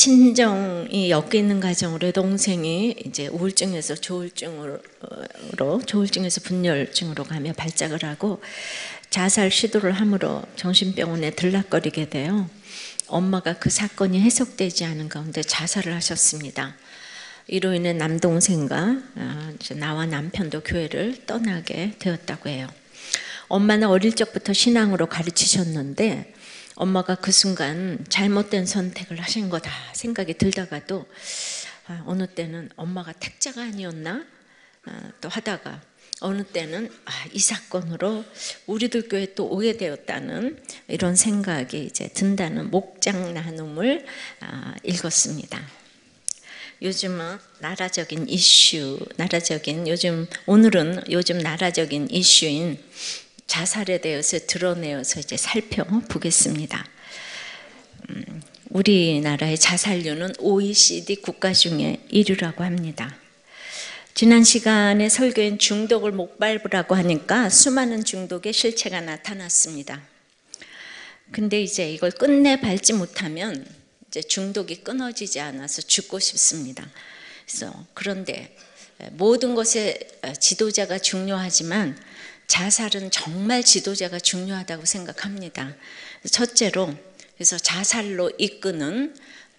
친정이 엮이는 가정으로 동생이 이제 우울증에서 조울증으로 조울증에서 분열증으로 가며 발작을 하고 자살 시도를 함으로 정신병원에 들락거리게 돼요. 엄마가 그 사건이 해석되지 않은 가운데 자살을 하셨습니다. 이로 인해 남동생과 아, 나와 남편도 교회를 떠나게 되었다고 해요. 엄마는 어릴 적부터 신앙으로 가르치셨는데 엄마가 그 순간 잘못된 선택을 하신 거다 생각이 들다가도 아, 어느 때는 엄마가 택자가 아니었나 아, 또 하다가 어느 때는 아, 이 사건으로 우리들 교회 또 오게 되었다는 이런 생각이 이제 든다는 목장 나눔을 아, 읽었습니다. 요즘은 나라적인 이슈, 나라적인 요즘 오늘은 요즘 나라적인 이슈인 자살에 대해서 드러내어서 이제 살펴보겠습니다. 음, 우리나라의 자살률은 OECD 국가 중에 1위라고 합니다. 지난 시간에 설교인 중독을 못 밟으라고 하니까 수많은 중독의 실체가 나타났습니다. 근데 이제 이걸 끝내 밟지 못하면 이제 중독이 끊어지지 않아서 죽고 싶습니다. 그래서 그런데 모든 것에 지도자가 중요하지만 자살은 정말 지도자가 중요하다고 생각합니다. 첫째로 그래서 자살로 이끄는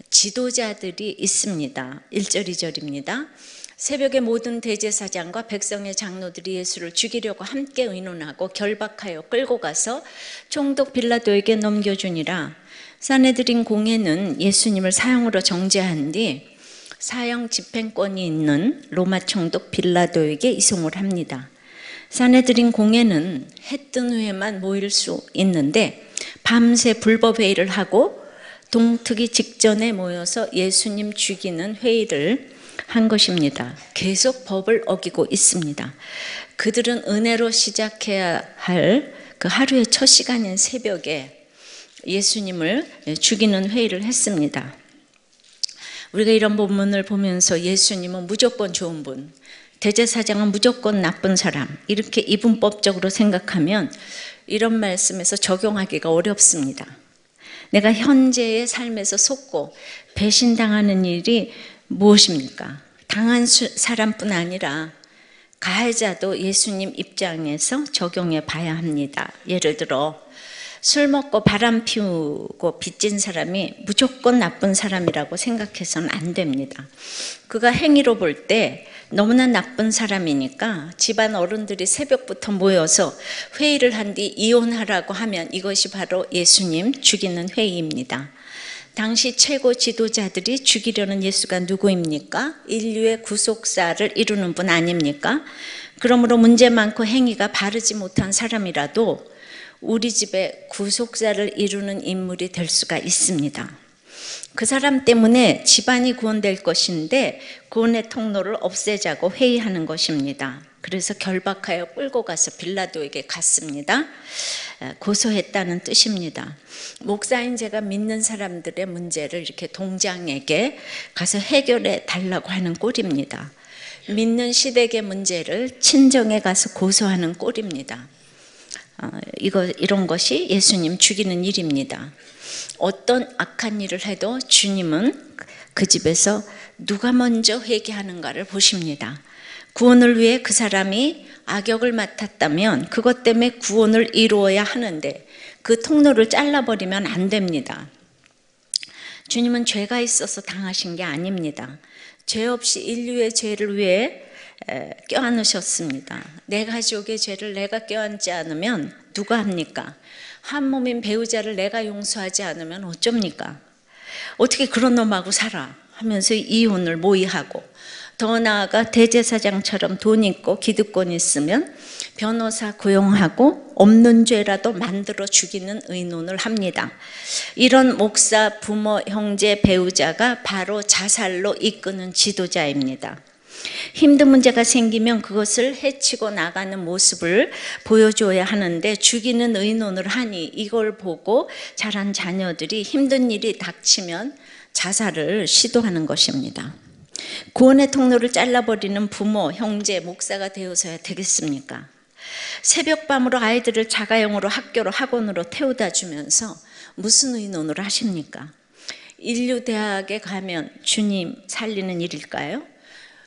지도자들이 있습니다. 1절 2절입니다. 새벽에 모든 대제사장과 백성의 장로들이 예수를 죽이려고 함께 의논하고 결박하여 끌고 가서 총독 빌라도에게 넘겨주니라. 사내들인 공회는 예수님을 사형으로 정죄한 뒤 사형 집행권이 있는 로마 총독 빌라도에게 이송을 합니다. 사내들인 공회는 해 뜬 후에만 모일 수 있는데 밤새 불법 회의를 하고 동트기 직전에 모여서 예수님 죽이는 회의를 한 것입니다. 계속 법을 어기고 있습니다. 그들은 은혜로 시작해야 할 그 하루의 첫 시간인 새벽에 예수님을 죽이는 회의를 했습니다. 우리가 이런 본문을 보면서 예수님은 무조건 좋은 분, 대제사장은 무조건 나쁜 사람 이렇게 이분법적으로 생각하면 이런 말씀에서 적용하기가 어렵습니다. 내가 현재의 삶에서 속고 배신당하는 일이 무엇입니까? 당한 사람뿐 아니라 가해자도 예수님 입장에서 적용해 봐야 합니다. 예를 들어 술 먹고 바람 피우고 빚진 사람이 무조건 나쁜 사람이라고 생각해서는 안 됩니다. 그가 행위로 볼 때 너무나 나쁜 사람이니까 집안 어른들이 새벽부터 모여서 회의를 한 뒤 이혼하라고 하면 이것이 바로 예수님 죽이는 회의입니다. 당시 최고 지도자들이 죽이려는 예수가 누구입니까? 인류의 구속사를 이루는 분 아닙니까? 그러므로 문제 많고 행위가 바르지 못한 사람이라도 우리 집에 구속사를 이루는 인물이 될 수가 있습니다. 그 사람 때문에 집안이 구원될 것인데 구원의 통로를 없애자고 회의하는 것입니다. 그래서 결박하여 끌고 가서 빌라도에게 갔습니다. 고소했다는 뜻입니다. 목사인 제가 믿는 사람들의 문제를 이렇게 동장에게 가서 해결해 달라고 하는 꼴입니다. 믿는 시댁의 문제를 친정에 가서 고소하는 꼴입니다. 어, 이거 이런 것이 예수님 죽이는 일입니다. 어떤 악한 일을 해도 주님은 그 집에서 누가 먼저 회개하는가를 보십니다. 구원을 위해 그 사람이 악역을 맡았다면 그것 때문에 구원을 이루어야 하는데 그 통로를 잘라버리면 안 됩니다. 주님은 죄가 있어서 당하신 게 아닙니다. 죄 없이 인류의 죄를 위해 껴안으셨습니다. 내 가족의 죄를 내가 껴안지 않으면 누가 합니까? 한 몸인 배우자를 내가 용서하지 않으면 어쩝니까? 어떻게 그런 놈하고 살아? 하면서 이혼을 모의하고 더 나아가 대제사장처럼 돈 있고 기득권 있으면 변호사 고용하고 없는 죄라도 만들어 죽이는 의논을 합니다. 이런 목사, 부모, 형제, 배우자가 바로 자살로 이끄는 지도자입니다. 힘든 문제가 생기면 그것을 해치고 나가는 모습을 보여줘야 하는데 죽이는 의논을 하니 이걸 보고 자란 자녀들이 힘든 일이 닥치면 자살을 시도하는 것입니다. 구원의 통로를 잘라버리는 부모, 형제, 목사가 되어서야 되겠습니까? 새벽밤으로 아이들을 자가용으로 학교로 학원으로 태우다 주면서 무슨 의논을 하십니까? 인류 대학에 가면 주님 살리는 일일까요?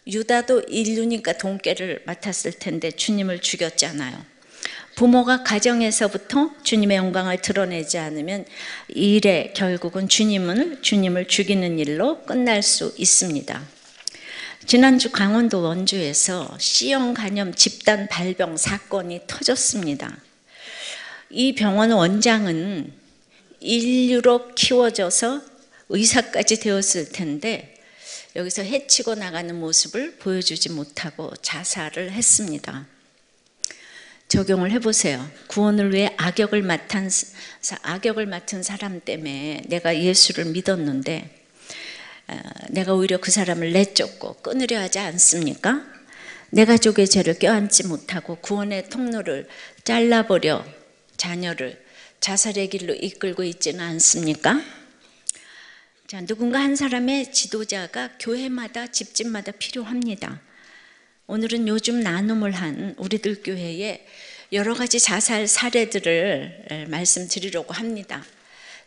유다도 인류니까 돈깨를 맡았을 텐데 주님을 죽였잖아요. 부모가 가정에서부터 주님의 영광을 드러내지 않으면 일에 결국은 주님은 주님을 죽이는 일로 끝날 수 있습니다. 지난주 강원도 원주에서 C형 간염 집단 발병 사건이 터졌습니다. 이 병원 원장은 인류로 키워져서 의사까지 되었을 텐데 여기서 해치고 나가는 모습을 보여주지 못하고 자살을 했습니다. 적용을 해보세요. 구원을 위해 악역을 맡은, 악역을 맡은 사람 때문에 내가 예수를 믿었는데 어, 내가 오히려 그 사람을 내쫓고 끊으려 하지 않습니까? 내 가족의 죄를 껴안지 못하고 구원의 통로를 잘라버려 자녀를 자살의 길로 이끌고 있지는 않습니까? 자, 누군가 한 사람의 지도자가 교회마다 집집마다 필요합니다. 오늘은 요즘 나눔을 한 우리들 교회에 여러 가지 자살 사례들을 말씀드리려고 합니다.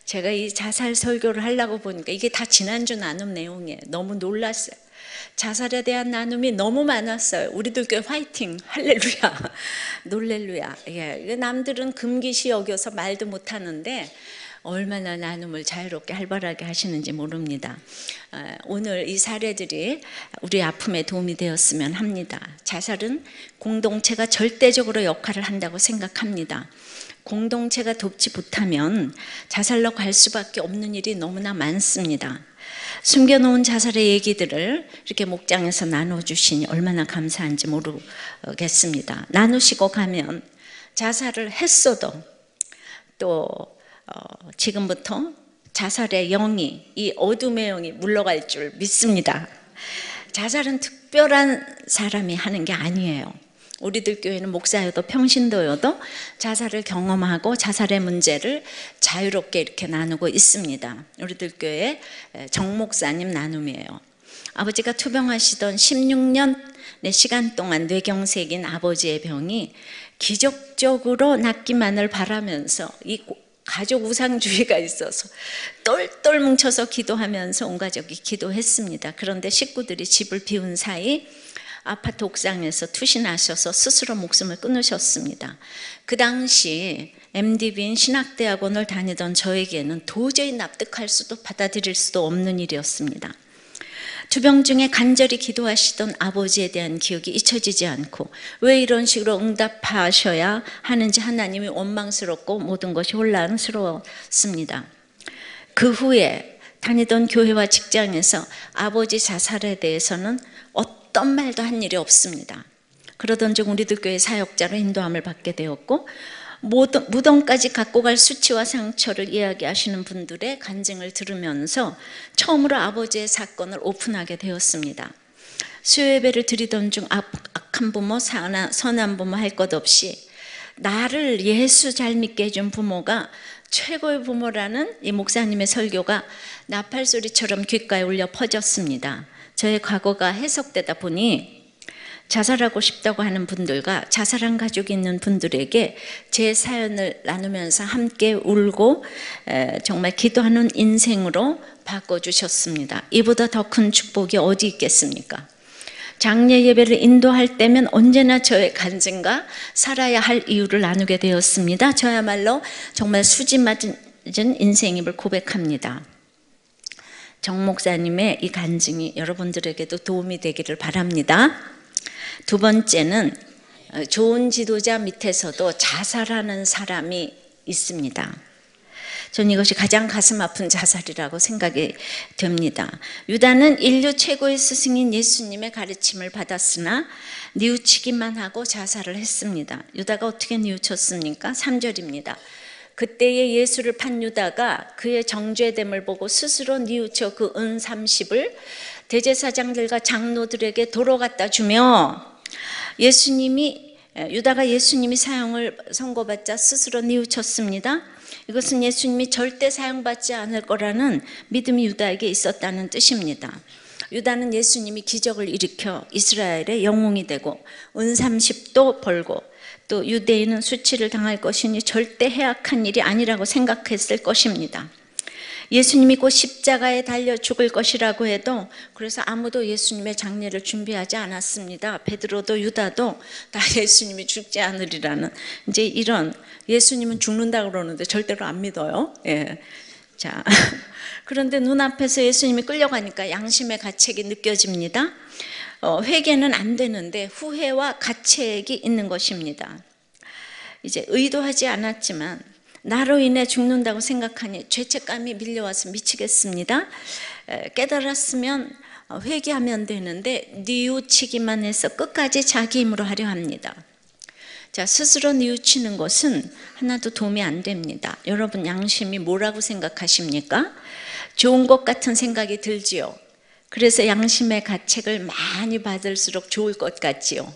제가 이 자살 설교를 하려고 보니까 이게 다 지난주 나눔 내용이에요. 너무 놀랐어요. 자살에 대한 나눔이 너무 많았어요. 우리들 교회 화이팅, 할렐루야, 놀렐루야. 예, 남들은 금기시 여겨서 말도 못하는데 얼마나 나눔을 자유롭게 활발하게 하시는지 모릅니다. 아, 오늘 이 사례들이 우리 아픔에 도움이 되었으면 합니다. 자살은 공동체가 절대적으로 역할을 한다고 생각합니다. 공동체가 돕지 못하면 자살로 갈 수밖에 없는 일이 너무나 많습니다. 숨겨놓은 자살의 얘기들을 이렇게 목장에서 나눠주시니 얼마나 감사한지 모르겠습니다. 나누시고 가면 자살을 했어도 또 어, 지금부터 자살의 영이 이 어둠의 영이 물러갈 줄 믿습니다. 자살은 특별한 사람이 하는 게 아니에요. 우리들 교회는 목사여도 평신도여도 자살을 경험하고 자살의 문제를 자유롭게 이렇게 나누고 있습니다. 우리들 교회 정 목사님 나눔이에요. 아버지가 투병하시던 16년의 시간 동안 뇌경색인 아버지의 병이 기적적으로 낫기만을 바라면서 이 가족 우상주의가 있어서 똘똘 뭉쳐서 기도하면서 온 가족이 기도했습니다. 그런데 식구들이 집을 비운 사이 아파트 옥상에서 투신하셔서 스스로 목숨을 끊으셨습니다. 그 당시 MDB인 신학대학원을 다니던 저에게는 도저히 납득할 수도 받아들일 수도 없는 일이었습니다. 투병 중에 간절히 기도하시던 아버지에 대한 기억이 잊혀지지 않고 왜 이런 식으로 응답하셔야 하는지 하나님이 원망스럽고 모든 것이 혼란스러웠습니다. 그 후에 다니던 교회와 직장에서 아버지 자살에 대해서는 어떤 말도 한 일이 없습니다. 그러던 중 우리들 교회 사역자로 인도함을 받게 되었고 무덤까지 갖고 갈 수치와 상처를 이야기하시는 분들의 간증을 들으면서 처음으로 아버지의 사건을 오픈하게 되었습니다. 수요예배를 드리던 중 악한 부모, 선한 부모 할 것 없이 나를 예수 잘 믿게 해준 부모가 최고의 부모라는 이 목사님의 설교가 나팔 소리처럼 귓가에 울려 퍼졌습니다. 저의 과거가 해석되다 보니 자살하고 싶다고 하는 분들과 자살한 가족이 있는 분들에게 제 사연을 나누면서 함께 울고 정말 기도하는 인생으로 바꿔주셨습니다. 이보다 더 큰 축복이 어디 있겠습니까? 장례 예배를 인도할 때면 언제나 저의 간증과 살아야 할 이유를 나누게 되었습니다. 저야말로 정말 수지 맞은 인생임을 고백합니다. 정 목사님의 이 간증이 여러분들에게도 도움이 되기를 바랍니다. 두 번째는 어, 좋은 지도자 밑에서도 자살하는 사람이 있습니다. 전 이것이 가장 가슴 아픈 자살이라고 생각이 됩니다. 유다는 인류 최고의 스승인 예수님의 가르침을 받았으나 뉘우치기만 하고 자살을 했습니다. 유다가 어떻게 뉘우쳤습니까? 3절입니다. 그때의 예수를 판 유다가 그의 정죄됨을 보고 스스로 뉘우쳐 그 은 30을 대제사장들과 장로들에게 도로 갖다 주며 예수님이 유다가 예수님이 사형을 선고받자 스스로 뉘우쳤습니다. 이것은 예수님이 절대 사용받지 않을 거라는 믿음이 유다에게 있었다는 뜻입니다. 유다는 예수님이 기적을 일으켜 이스라엘의 영웅이 되고 은 30도 벌고 또 유대인은 수치를 당할 것이니 절대 해악한 일이 아니라고 생각했을 것입니다. 예수님이 곧 십자가에 달려 죽을 것이라고 해도 그래서 아무도 예수님의 장례를 준비하지 않았습니다. 베드로도 유다도 다 예수님이 죽지 않으리라는 이제 이런 예수님은 죽는다 그러는데 절대로 안 믿어요. 예. 자. 그런데 눈앞에서 예수님이 끌려가니까 양심의 가책이 느껴집니다. 어, 회개는 안 되는데 후회와 가책이 있는 것입니다. 이제 의도하지 않았지만 나로 인해 죽는다고 생각하니 죄책감이 밀려와서 미치겠습니다. 깨달았으면 회개하면 되는데 뉘우치기만 해서 끝까지 자기 힘으로 하려 합니다. 자, 스스로 뉘우치는 것은 하나도 도움이 안 됩니다. 여러분 양심이 뭐라고 생각하십니까? 좋은 것 같은 생각이 들지요. 그래서 양심의 가책을 많이 받을수록 좋을 것 같지요.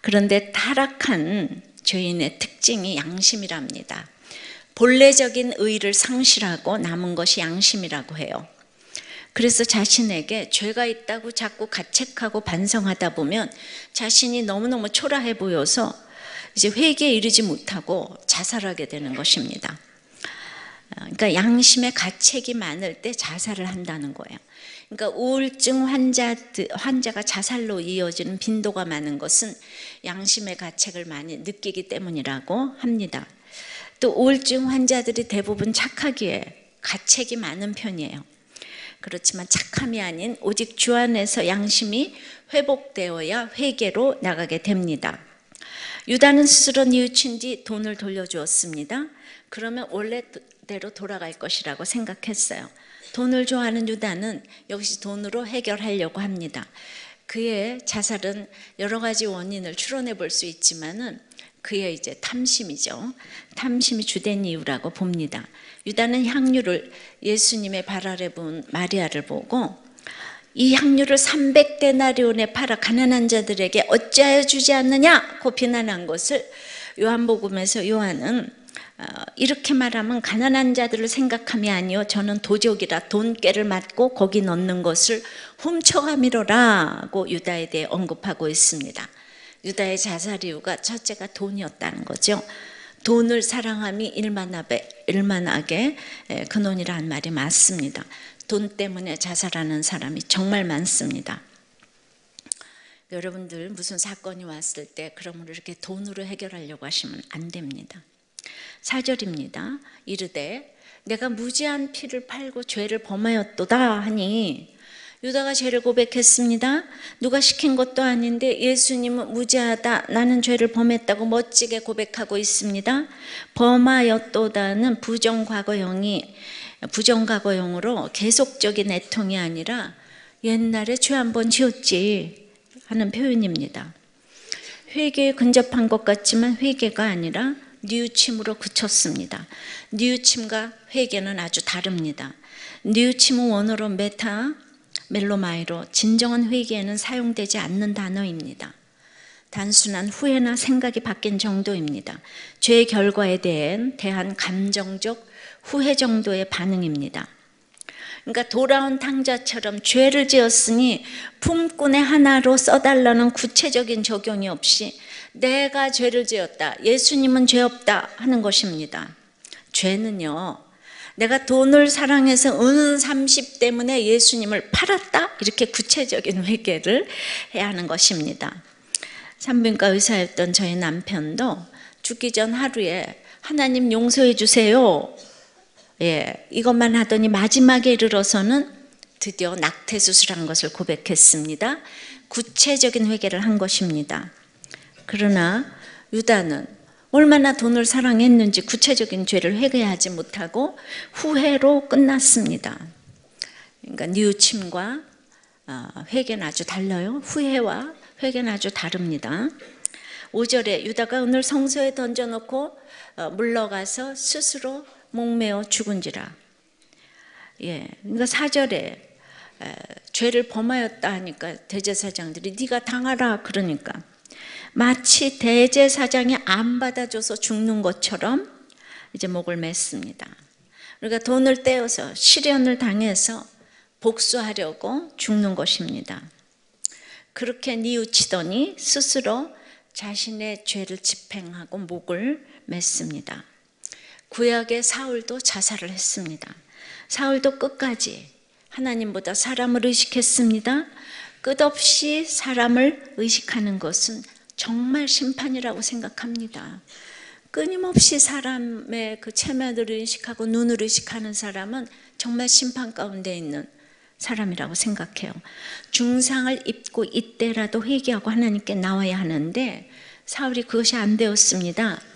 그런데 타락한 죄인의 특징이 양심이랍니다. 본래적인 의를 상실하고 남은 것이 양심이라고 해요. 그래서 자신에게 죄가 있다고 자꾸 가책하고 반성하다 보면 자신이 너무너무 초라해 보여서 이제 회개에 이르지 못하고 자살하게 되는 것입니다. 그러니까 양심의 가책이 많을 때 자살을 한다는 거예요. 그러니까 우울증 환자 환자가 자살로 이어지는 빈도가 많은 것은 양심의 가책을 많이 느끼기 때문이라고 합니다. 또 우울증 환자들이 대부분 착하기에 가책이 많은 편이에요. 그렇지만 착함이 아닌 오직 주 안에서 양심이 회복되어야 회개로 나가게 됩니다. 유다는 스스로 뉘우친 뒤 돈을 돌려주었습니다. 그러면 원래대로 돌아갈 것이라고 생각했어요. 돈을 좋아하는 유다는 역시 돈으로 해결하려고 합니다. 그의 자살은 여러 가지 원인을 추론해 볼 수 있지만은 그의 이제 탐심이죠. 탐심이 주된 이유라고 봅니다. 유다는 향유를 예수님의 발 아래 본 마리아를 보고 이 향유를 300데나리온에 팔아 가난한 자들에게 어찌하여 주지 않느냐고 비난한 것을 요한복음에서 요한은 어, 이렇게 말하면 가난한 자들을 생각함이 아니요 저는 도적이라 돈깨를 맞고 거기 넣는 것을 훔쳐가미로라고 유다에 대해 언급하고 있습니다. 유다의 자살 이유가 첫째가 돈이었다는 거죠. 돈을 사랑함이 일만하게, 일만하게 근원이라는 말이 맞습니다. 돈 때문에 자살하는 사람이 정말 많습니다. 여러분들 무슨 사건이 왔을 때 그러므로 이렇게 돈으로 해결하려고 하시면 안 됩니다. 4절입니다. 이르되 내가 무지한 피를 팔고 죄를 범하였도다 하니 유다가 죄를 고백했습니다. 누가 시킨 것도 아닌데 예수님은 무지하다. 나는 죄를 범했다고 멋지게 고백하고 있습니다. 범하였도다는 부정과거형이 부정과거형으로 계속적인 애통이 아니라 옛날에 죄 한 번 지었지 하는 표현입니다. 회개에 근접한 것 같지만 회개가 아니라 뉘우침으로 그쳤습니다. 뉘우침과 회개는 아주 다릅니다. 뉘우침은 원어로 metamelomai로 진정한 회개에는 사용되지 않는 단어입니다. 단순한 후회나 생각이 바뀐 정도입니다. 죄의 결과에 대한, 대한 감정적 후회 정도의 반응입니다. 그러니까 돌아온 탕자처럼 죄를 지었으니 품꾼의 하나로 써달라는 구체적인 적용이 없이 내가 죄를 지었다. 예수님은 죄 없다 하는 것입니다. 죄는요, 내가 돈을 사랑해서 은 30 때문에 예수님을 팔았다? 이렇게 구체적인 회개를 해야 하는 것입니다. 산부인과 의사였던 저희 남편도 죽기 전 하루에 하나님 용서해 주세요. 예, 이것만 하더니 마지막에 이르러서는 드디어 낙태 수술한 것을 고백했습니다. 구체적인 회개를 한 것입니다. 그러나 유다는 얼마나 돈을 사랑했는지 구체적인 죄를 회개하지 못하고 후회로 끝났습니다. 그러니까 뉘우침과 어, 회개는 아주 달라요. 후회와 회개는 아주 다릅니다. 5절에 유다가 오늘 성소에 던져놓고 어, 물러가서 스스로 목매어 죽은지라. 예, 그러니까 4절에 죄를 범하였다 하니까 대제사장들이 네가 당하라 그러니까 마치 대제사장이 안 받아줘서 죽는 것처럼 이제 목을 맸습니다. 그러니까 돈을 떼어서 시련을 당해서 복수하려고 죽는 것입니다. 그렇게 뉘우치더니 스스로 자신의 죄를 집행하고 목을 맸습니다. 구약의 사울도 자살을 했습니다. 사울도 끝까지 하나님보다 사람을 의식했습니다. 끝없이 사람을 의식하는 것은 정말 심판이라고 생각합니다. 끊임없이 사람의 그 체면을 의식하고 눈을 의식하는 사람은 정말 심판 가운데 있는 사람이라고 생각해요. 중상을 입고 이때라도 회개하고 하나님께 나와야 하는데 사울이 그것이 안 되었습니다.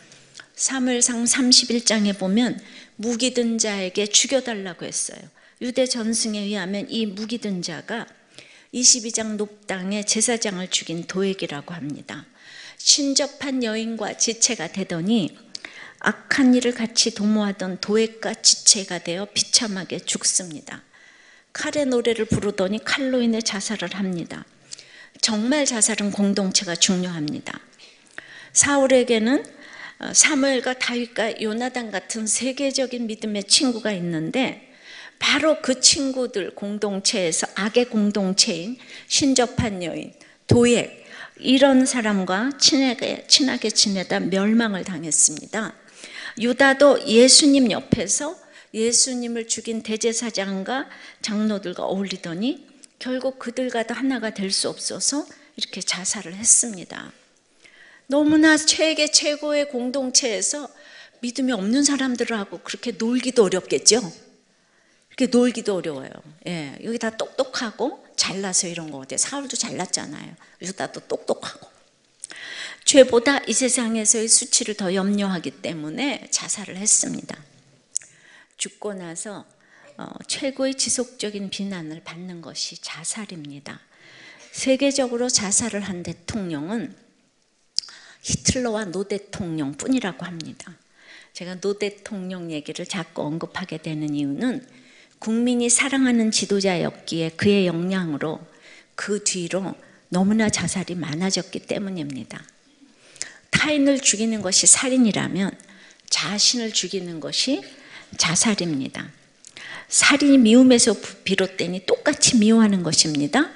사무엘상 31장에 보면 무기든 자에게 죽여달라고 했어요. 유대 전승에 의하면 이 무기든 자가 22장 높당의 제사장을 죽인 도액이라고 합니다. 신접한 여인과 지체가 되더니 악한 일을 같이 도모하던 도액과 지체가 되어 비참하게 죽습니다. 칼의 노래를 부르더니 칼로 인해 자살을 합니다. 정말 자살은 공동체가 중요합니다. 사울에게는 어, 사무엘과 다윗과 요나단 같은 세계적인 믿음의 친구가 있는데 바로 그 친구들 공동체에서 악의 공동체인 신접한 여인, 도액 이런 사람과 친하게, 친하게 지내다 멸망을 당했습니다. 유다도 예수님 옆에서 예수님을 죽인 대제사장과 장로들과 어울리더니 결국 그들과도 하나가 될 수 없어서 이렇게 자살을 했습니다. 너무나 최계 최고의 공동체에서 믿음이 없는 사람들하고 그렇게 놀기도 어렵겠죠. 이렇게 놀기도 어려워요. 예, 여기 다 똑똑하고 잘나서 이런 거 같아요. 사울도 잘났잖아요. 유다도 똑똑하고. 죄보다 이 세상에서의 수치를 더 염려하기 때문에 자살을 했습니다. 죽고 나서 어, 최고의 지속적인 비난을 받는 것이 자살입니다. 세계적으로 자살을 한 대통령은 히틀러와 노 대통령 뿐이라고 합니다. 제가 노 대통령 얘기를 자꾸 언급하게 되는 이유는 국민이 사랑하는 지도자였기에 그의 영향으로 그 뒤로 너무나 자살이 많아졌기 때문입니다. 타인을 죽이는 것이 살인이라면 자신을 죽이는 것이 자살입니다. 살인이 미움에서 비롯되니 똑같이 미워하는 것입니다.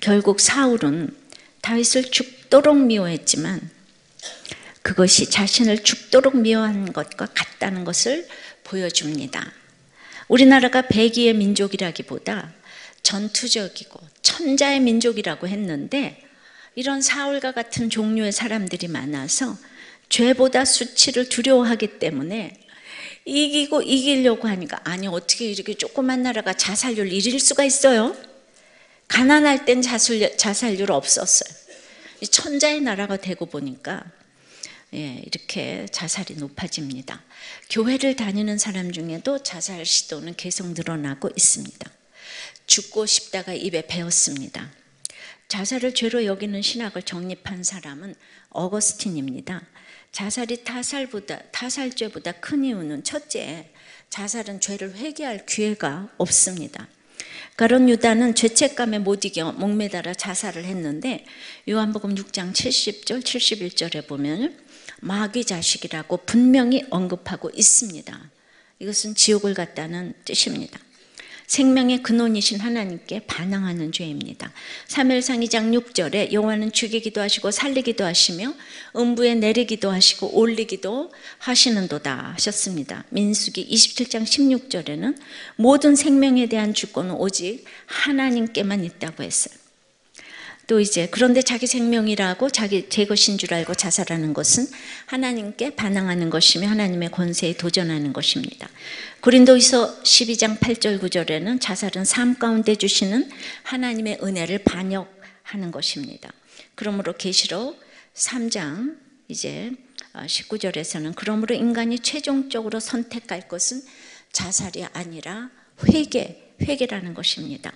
결국 사울은 다윗을 죽도록 미워했지만 그것이 자신을 죽도록 미워하는 것과 같다는 것을 보여줍니다. 우리나라가 백의의 민족이라기보다 전투적이고 천자의 민족이라고 했는데 이런 사울과 같은 종류의 사람들이 많아서 죄보다 수치를 두려워하기 때문에 이기고 이기려고 하니까 아니 어떻게 이렇게 조그만 나라가 자살률 1일 수가 있어요? 가난할 땐 자살, 자살률 없었어요. 천자의 나라가 되고 보니까 예, 이렇게 자살이 높아집니다. 교회를 다니는 사람 중에도 자살 시도는 계속 늘어나고 있습니다. 죽고 싶다가 입에 배웠습니다. 자살을 죄로 여기는 신학을 정립한 사람은 어거스틴입니다. 자살이 타살보다 타살죄보다 큰 이유는 첫째, 자살은 죄를 회개할 기회가 없습니다. 가론 유다는 죄책감에 못 이겨 목매달아 자살을 했는데 요한복음 6장 70절 71절에 보면 마귀 자식이라고 분명히 언급하고 있습니다. 이것은 지옥을 갔다는 뜻입니다. 생명의 근원이신 하나님께 반항하는 죄입니다. 3일상 2장 6절에 여호와는 죽이기도 하시고 살리기도 하시며 음부에 내리기도 하시고 올리기도 하시는도다 하셨습니다. 민수기 27장 16절에는 모든 생명에 대한 주권은 오직 하나님께만 있다고 했어요. 또 이제 그런데 자기 생명이라고 자기 제 것인 줄 알고 자살하는 것은 하나님께 반항하는 것이며 하나님의 권세에 도전하는 것입니다. 고린도후서 12장 8절 9절에는 자살은 삶 가운데 주시는 하나님의 은혜를 반역하는 것입니다. 그러므로 계시록 3장 이제 19절에서는 그러므로 인간이 최종적으로 선택할 것은 자살이 아니라 회개, 회개라는 것입니다.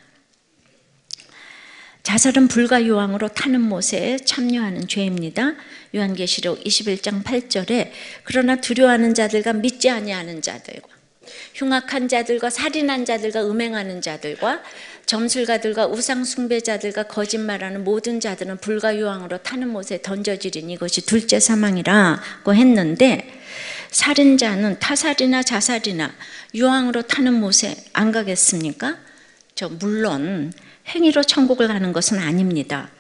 자살은 불가 요항으로 타는 못에 참여하는 죄입니다. 요한계시록 21장 8절에 그러나 두려워하는 자들과 믿지 아니하는 자들과 흉악한 자들과 살인한 자들과 음행하는 자들과 점술가들과 우상 숭배자들과 거짓말하는 모든 자들은 불가 요항으로 타는 못에 던져지리니 이것이 둘째 사망이라고 했는데 살인자는 타살이나 자살이나 유황으로 타는 못에 안 가겠습니까? 저 물론 행위로 천국을 가는 것은 아닙니다.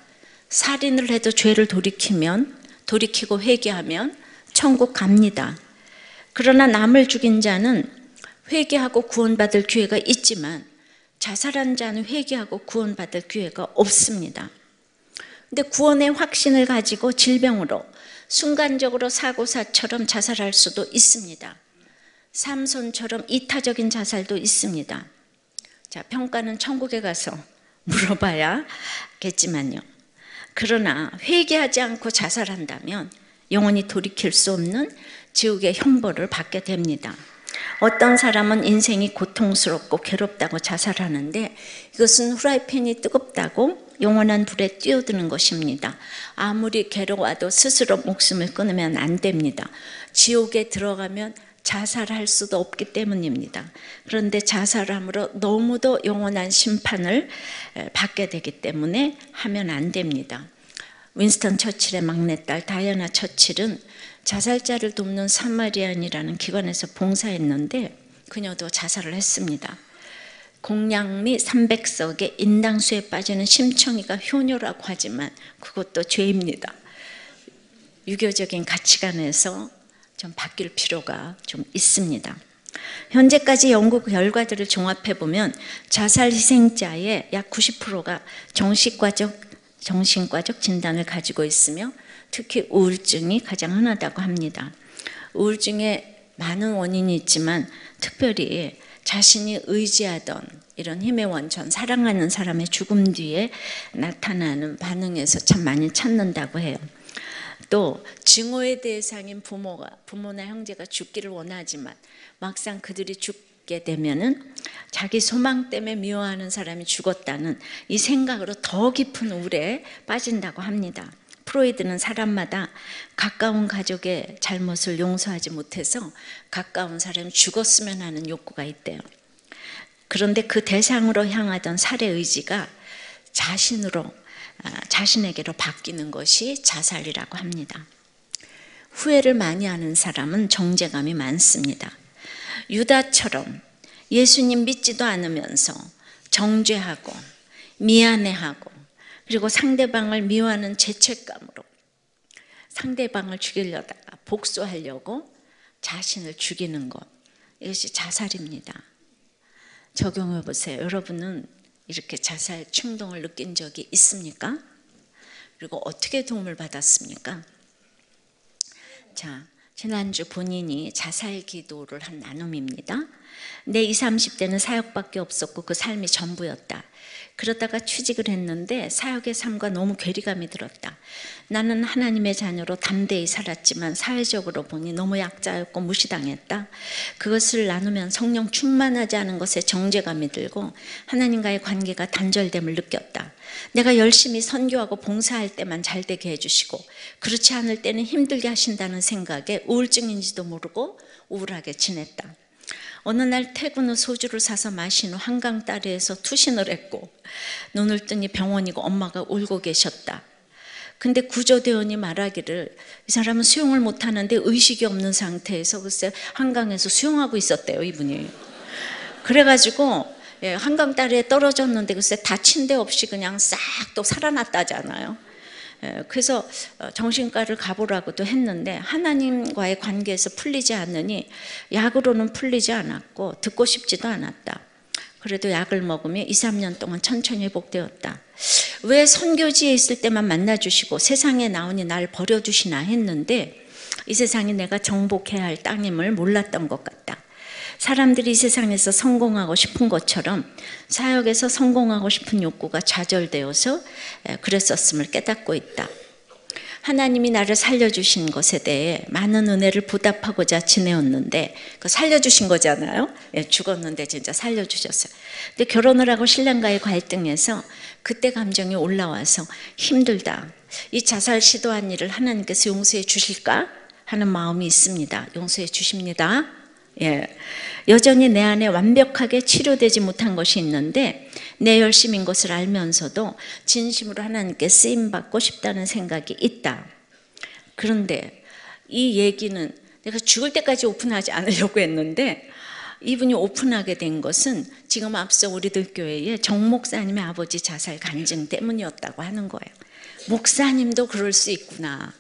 살인을 해도 죄를 돌이키면 돌이키고 회개하면 천국 갑니다. 그러나 남을 죽인 자는 회개하고 구원받을 기회가 있지만 자살한 자는 회개하고 구원받을 기회가 없습니다. 근데 구원의 확신을 가지고 질병으로 순간적으로 사고사처럼 자살할 수도 있습니다. 삼손처럼 이타적인 자살도 있습니다. 자, 평가는 천국에 가서 물어봐야겠지만요. 그러나 회개하지 않고 자살한다면 영원히 돌이킬 수 없는 지옥의 형벌을 받게 됩니다. 어떤 사람은 인생이 고통스럽고 괴롭다고 자살하는데 이것은 후라이팬이 뜨겁다고 영원한 불에 뛰어드는 것입니다. 아무리 괴로워도 스스로 목숨을 끊으면 안 됩니다. 지옥에 들어가면 자살할 수도 없기 때문입니다. 그런데 자살함으로 너무도 영원한 심판을 받게 되기 때문에 하면 안 됩니다. 윈스턴 처칠의 막내딸 다이아나 처칠은 자살자를 돕는 사마리안이라는 기관에서 봉사했는데 그녀도 자살을 했습니다. 공양미 300석의 인당수에 빠지는 심청이가 효녀라고 하지만 그것도 죄입니다. 유교적인 가치관에서 좀 바뀔 필요가 좀 있습니다. 현재까지 연구 결과들을 종합해 보면 자살 희생자의 약 90%가 정신과적 정신과적 진단을 가지고 있으며 특히 우울증이 가장 흔하다고 합니다. 우울증에 많은 원인이 있지만 특별히 자신이 의지하던 이런 힘의 원천, 사랑하는 사람의 죽음 뒤에 나타나는 반응에서 참 많이 찾는다고 해요. 또 증오의 대상인 부모가 부모나 형제가 죽기를 원하지만 막상 그들이 죽게 되면은 자기 소망 때문에 미워하는 사람이 죽었다는 이 생각으로 더 깊은 우울에 빠진다고 합니다. 프로이드는 사람마다 가까운 가족의 잘못을 용서하지 못해서 가까운 사람이 죽었으면 하는 욕구가 있대요. 그런데 그 대상으로 향하던 살해 의지가 자신으로 아, 자신에게로 바뀌는 것이 자살이라고 합니다. 후회를 많이 하는 사람은 정제감이 많습니다. 유다처럼 예수님 믿지도 않으면서 정죄하고 미안해하고 그리고 상대방을 미워하는 죄책감으로 상대방을 죽이려다가 복수하려고 자신을 죽이는 것 이것이 자살입니다. 적용해 보세요. 여러분은 이렇게 자살 충동을 느낀 적이 있습니까? 그리고 어떻게 도움을 받았습니까? 자, 지난주 본인이 자살 기도를 한 나눔입니다. 내 20, 30대는 사역밖에 없었고 그 삶이 전부였다. 그러다가 취직을 했는데 사역의 삶과 너무 괴리감이 들었다. 나는 하나님의 자녀로 담대히 살았지만 사회적으로 보니 너무 약자였고 무시당했다. 그것을 나누면 성령 충만하지 않은 것에 정죄감이 들고 하나님과의 관계가 단절됨을 느꼈다. 내가 열심히 선교하고 봉사할 때만 잘 되게 해주시고 그렇지 않을 때는 힘들게 하신다는 생각에 우울증인지도 모르고 우울하게 지냈다. 어느 날 퇴근 후 소주를 사서 마신 후 한강 다리에서 투신을 했고 눈을 뜨니 병원이고 엄마가 울고 계셨다. 근데 구조대원이 말하기를 이 사람은 수영을 못하는데 의식이 없는 상태에서 글쎄 한강에서 수영하고 있었대요 이분이. 그래가지고 예, 한강 다리에 떨어졌는데 글쎄 다친 데 없이 그냥 싹 또 살아났다잖아요. 예, 그래서 어, 정신과를 가보라고도 했는데 하나님과의 관계에서 풀리지 않느니 약으로는 풀리지 않았고 듣고 싶지도 않았다. 그래도 약을 먹으며 2, 3년 동안 천천히 회복되었다. 왜 선교지에 있을 때만 만나주시고 세상에 나오니 날 버려두시나 했는데 이 세상이 내가 정복해야 할 땅임을 몰랐던 것 같다. 사람들이 이 세상에서 성공하고 싶은 것처럼 사역에서 성공하고 싶은 욕구가 좌절되어서 그랬었음을 깨닫고 있다. 하나님이 나를 살려주신 것에 대해 많은 은혜를 보답하고자 지내었는데 그 살려주신 거잖아요. 예, 죽었는데 진짜 살려주셨어요. 근데 결혼을 하고 신랑과의 갈등에서 그때 감정이 올라와서 힘들다. 이 자살 시도한 일을 하나님께서 용서해 주실까 하는 마음이 있습니다. 용서해 주십니다. 예. 여전히 내 안에 완벽하게 치료되지 못한 것이 있는데 내 열심인 것을 알면서도 진심으로 하나님께 쓰임 받고 싶다는 생각이 있다. 그런데 이 얘기는 내가 죽을 때까지 오픈하지 않으려고 했는데 이분이 오픈하게 된 것은 지금 앞서 우리들 교회의 정 목사님의 아버지 자살 간증 때문이었다고 하는 거예요. 목사님도 그럴 수 있구나.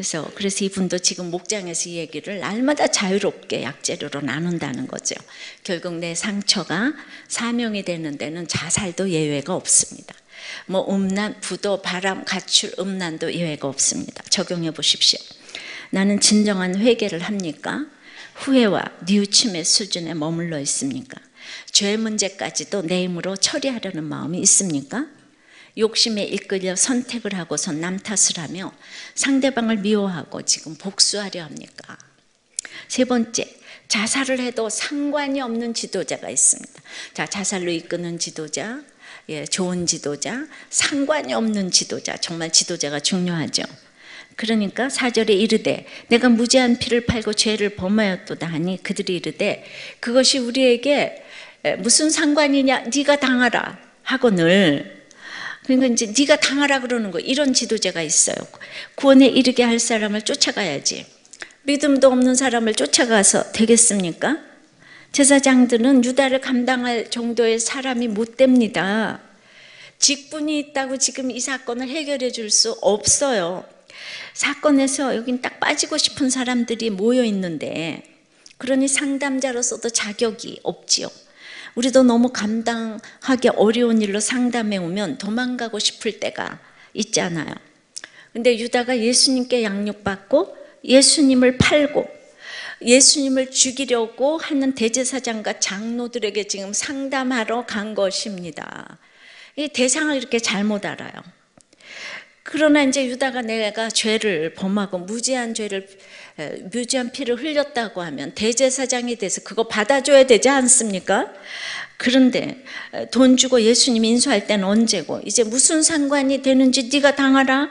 그래서 그래서 이분도 지금 목장에서 이 얘기를 날마다 자유롭게 약재료로 나눈다는 거죠. 결국 내 상처가 사명이 되는 데는 자살도 예외가 없습니다. 뭐 음란, 부도, 바람, 가출, 음란도 예외가 없습니다. 적용해 보십시오. 나는 진정한 회개를 합니까? 후회와 뉘우침의 수준에 머물러 있습니까? 죄 문제까지도 내 힘으로 처리하려는 마음이 있습니까? 욕심에 이끌려 선택을 하고서 남 탓을 하며 상대방을 미워하고 지금 복수하려 합니까? 세 번째, 자살을 해도 상관이 없는 지도자가 있습니다. 자, 자살로 이끄는 지도자, 예, 좋은 지도자, 상관이 없는 지도자, 정말 지도자가 중요하죠. 그러니까 사절에 이르되 내가 무죄한 피를 팔고 죄를 범하였도다 하니 그들이 이르되 그것이 우리에게 무슨 상관이냐 네가 당하라 하고 늘 그러니까 이제 네가 당하라 그러는 거 이런 지도자가 있어요. 구원에 이르게 할 사람을 쫓아가야지. 믿음도 없는 사람을 쫓아가서 되겠습니까? 제사장들은 유다를 감당할 정도의 사람이 못 됩니다. 직분이 있다고 지금 이 사건을 해결해 줄 수 없어요. 사건에서 여긴 딱 빠지고 싶은 사람들이 모여 있는데 그러니 상담자로서도 자격이 없지요. 우리도 너무 감당하기 어려운 일로 상담해 오면 도망가고 싶을 때가 있잖아요. 근데 유다가 예수님께 양육받고 예수님을 팔고 예수님을 죽이려고 하는 대제사장과 장로들에게 지금 상담하러 간 것입니다. 이 대상을 이렇게 잘못 알아요. 그러나 이제 유다가 내가 죄를 범하고 무지한 죄를 무지한 피를 흘렸다고 하면 대제사장이 돼서 그거 받아줘야 되지 않습니까? 그런데 돈 주고 예수님 인수할 때는 언제고 이제 무슨 상관이 되는지 네가 당하라.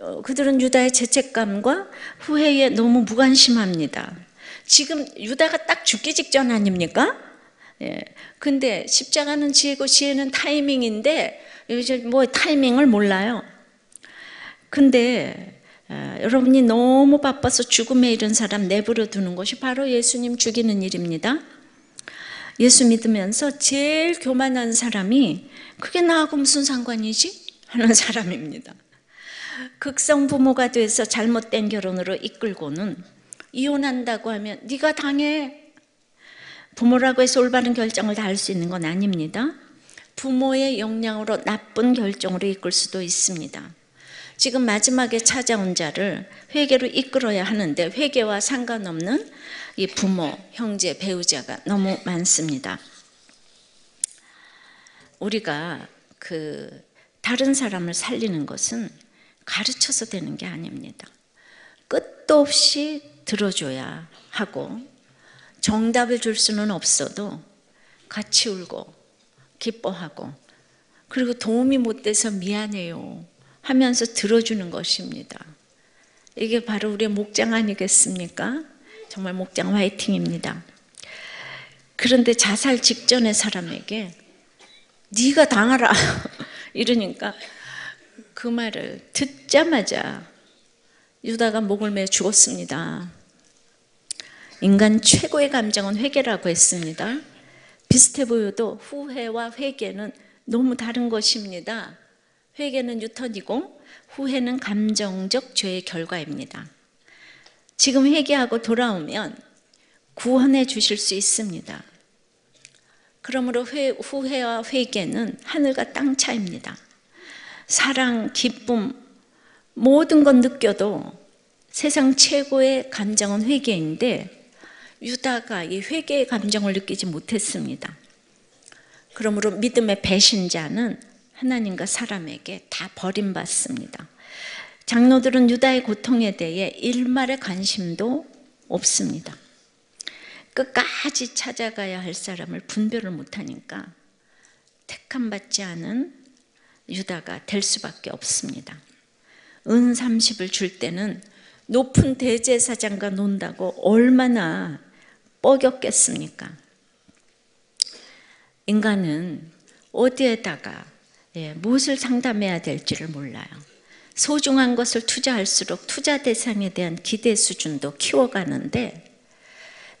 어, 그들은 유다의 죄책감과 후회에 너무 무관심합니다. 지금 유다가 딱 죽기 직전 아닙니까? 예. 근데 십자가는 지혜고 지혜는 타이밍인데 이제 뭐 타이밍을 몰라요. 근데 어, 여러분이 너무 바빠서 죽음에 이른 사람 내버려 두는 것이 바로 예수님 죽이는 일입니다. 예수 믿으면서 제일 교만한 사람이 그게 나하고 무슨 상관이지? 하는 사람입니다. 극성 부모가 돼서 잘못된 결혼으로 이끌고는 이혼한다고 하면 네가 당해. 부모라고 해서 올바른 결정을 다 할 수 있는 건 아닙니다. 부모의 역량으로 나쁜 결정으로 이끌 수도 있습니다. 지금 마지막에 찾아온 자를 회개로 이끌어야 하는데 회개와 상관없는 이 부모, 형제, 배우자가 너무 많습니다. 우리가 그 다른 사람을 살리는 것은 가르쳐서 되는 게 아닙니다. 끝도 없이 들어줘야 하고 정답을 줄 수는 없어도 같이 울고 기뻐하고 그리고 도움이 못 돼서 미안해요 하면서 들어주는 것입니다. 이게 바로 우리의 목장 아니겠습니까? 정말 목장 화이팅입니다. 그런데 자살 직전의 사람에게 네가 당하라 이러니까 그 말을 듣자마자 유다가 목을 매 죽었습니다. 인간 최고의 감정은 회개라고 했습니다. 비슷해 보여도 후회와 회개는 너무 다른 것입니다. 회개는 뉴턴이고 후회는 감정적 죄의 결과입니다. 지금 회개하고 돌아오면 구원해 주실 수 있습니다. 그러므로 회, 후회와 회개는 하늘과 땅 차입니다. 사랑, 기쁨, 모든 건 느껴도 세상 최고의 감정은 회개인데 유다가 이 회개의 감정을 느끼지 못했습니다. 그러므로 믿음의 배신자는 하나님과 사람에게 다 버림받습니다. 장로들은 유다의 고통에 대해 일말의 관심도 없습니다. 끝까지 찾아가야 할 사람을 분별을 못하니까 택함 받지 않은 유다가 될 수밖에 없습니다. 은 30을 줄 때는 높은 대제사장과 논다고 얼마나 뻐겼겠습니까? 인간은 어디에다가 예, 무엇을 상담해야 될지를 몰라요. 소중한 것을 투자할수록 투자 대상에 대한 기대 수준도 키워가는데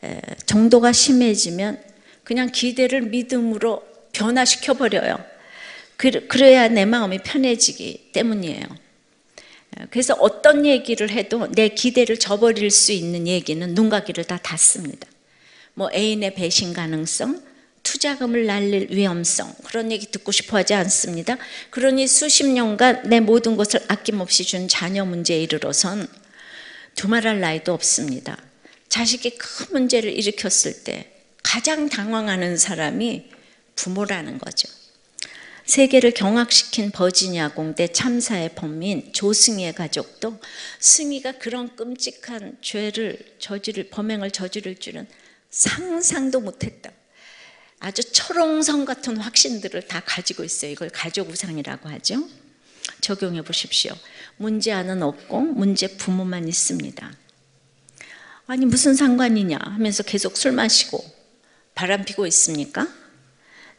에, 정도가 심해지면 그냥 기대를 믿음으로 변화시켜 버려요. 그, 그래야 내 마음이 편해지기 때문이에요. 그래서 어떤 얘기를 해도 내 기대를 저버릴 수 있는 얘기는 눈과 귀를 다 닫습니다. 뭐 애인의 배신 가능성, 투자금을 날릴 위험성 그런 얘기 듣고 싶어 하지 않습니다. 그러니 수십 년간 내 모든 것을 아낌없이 준 자녀 문제에 이르러선 두말할 나이도 없습니다. 자식이 큰 문제를 일으켰을 때 가장 당황하는 사람이 부모라는 거죠. 세계를 경악시킨 버지니아 공대 참사의 범인 조승희의 가족도 승희가 그런 끔찍한 죄를 저지를 범행을 저지를 줄은 상상도 못했다. 아주 철옹성 같은 확신들을 다 가지고 있어요. 이걸 가족 우상이라고 하죠. 적용해 보십시오. 문제아는 없고 문제 부모만 있습니다. 아니 무슨 상관이냐 하면서 계속 술 마시고 바람 피고 있습니까?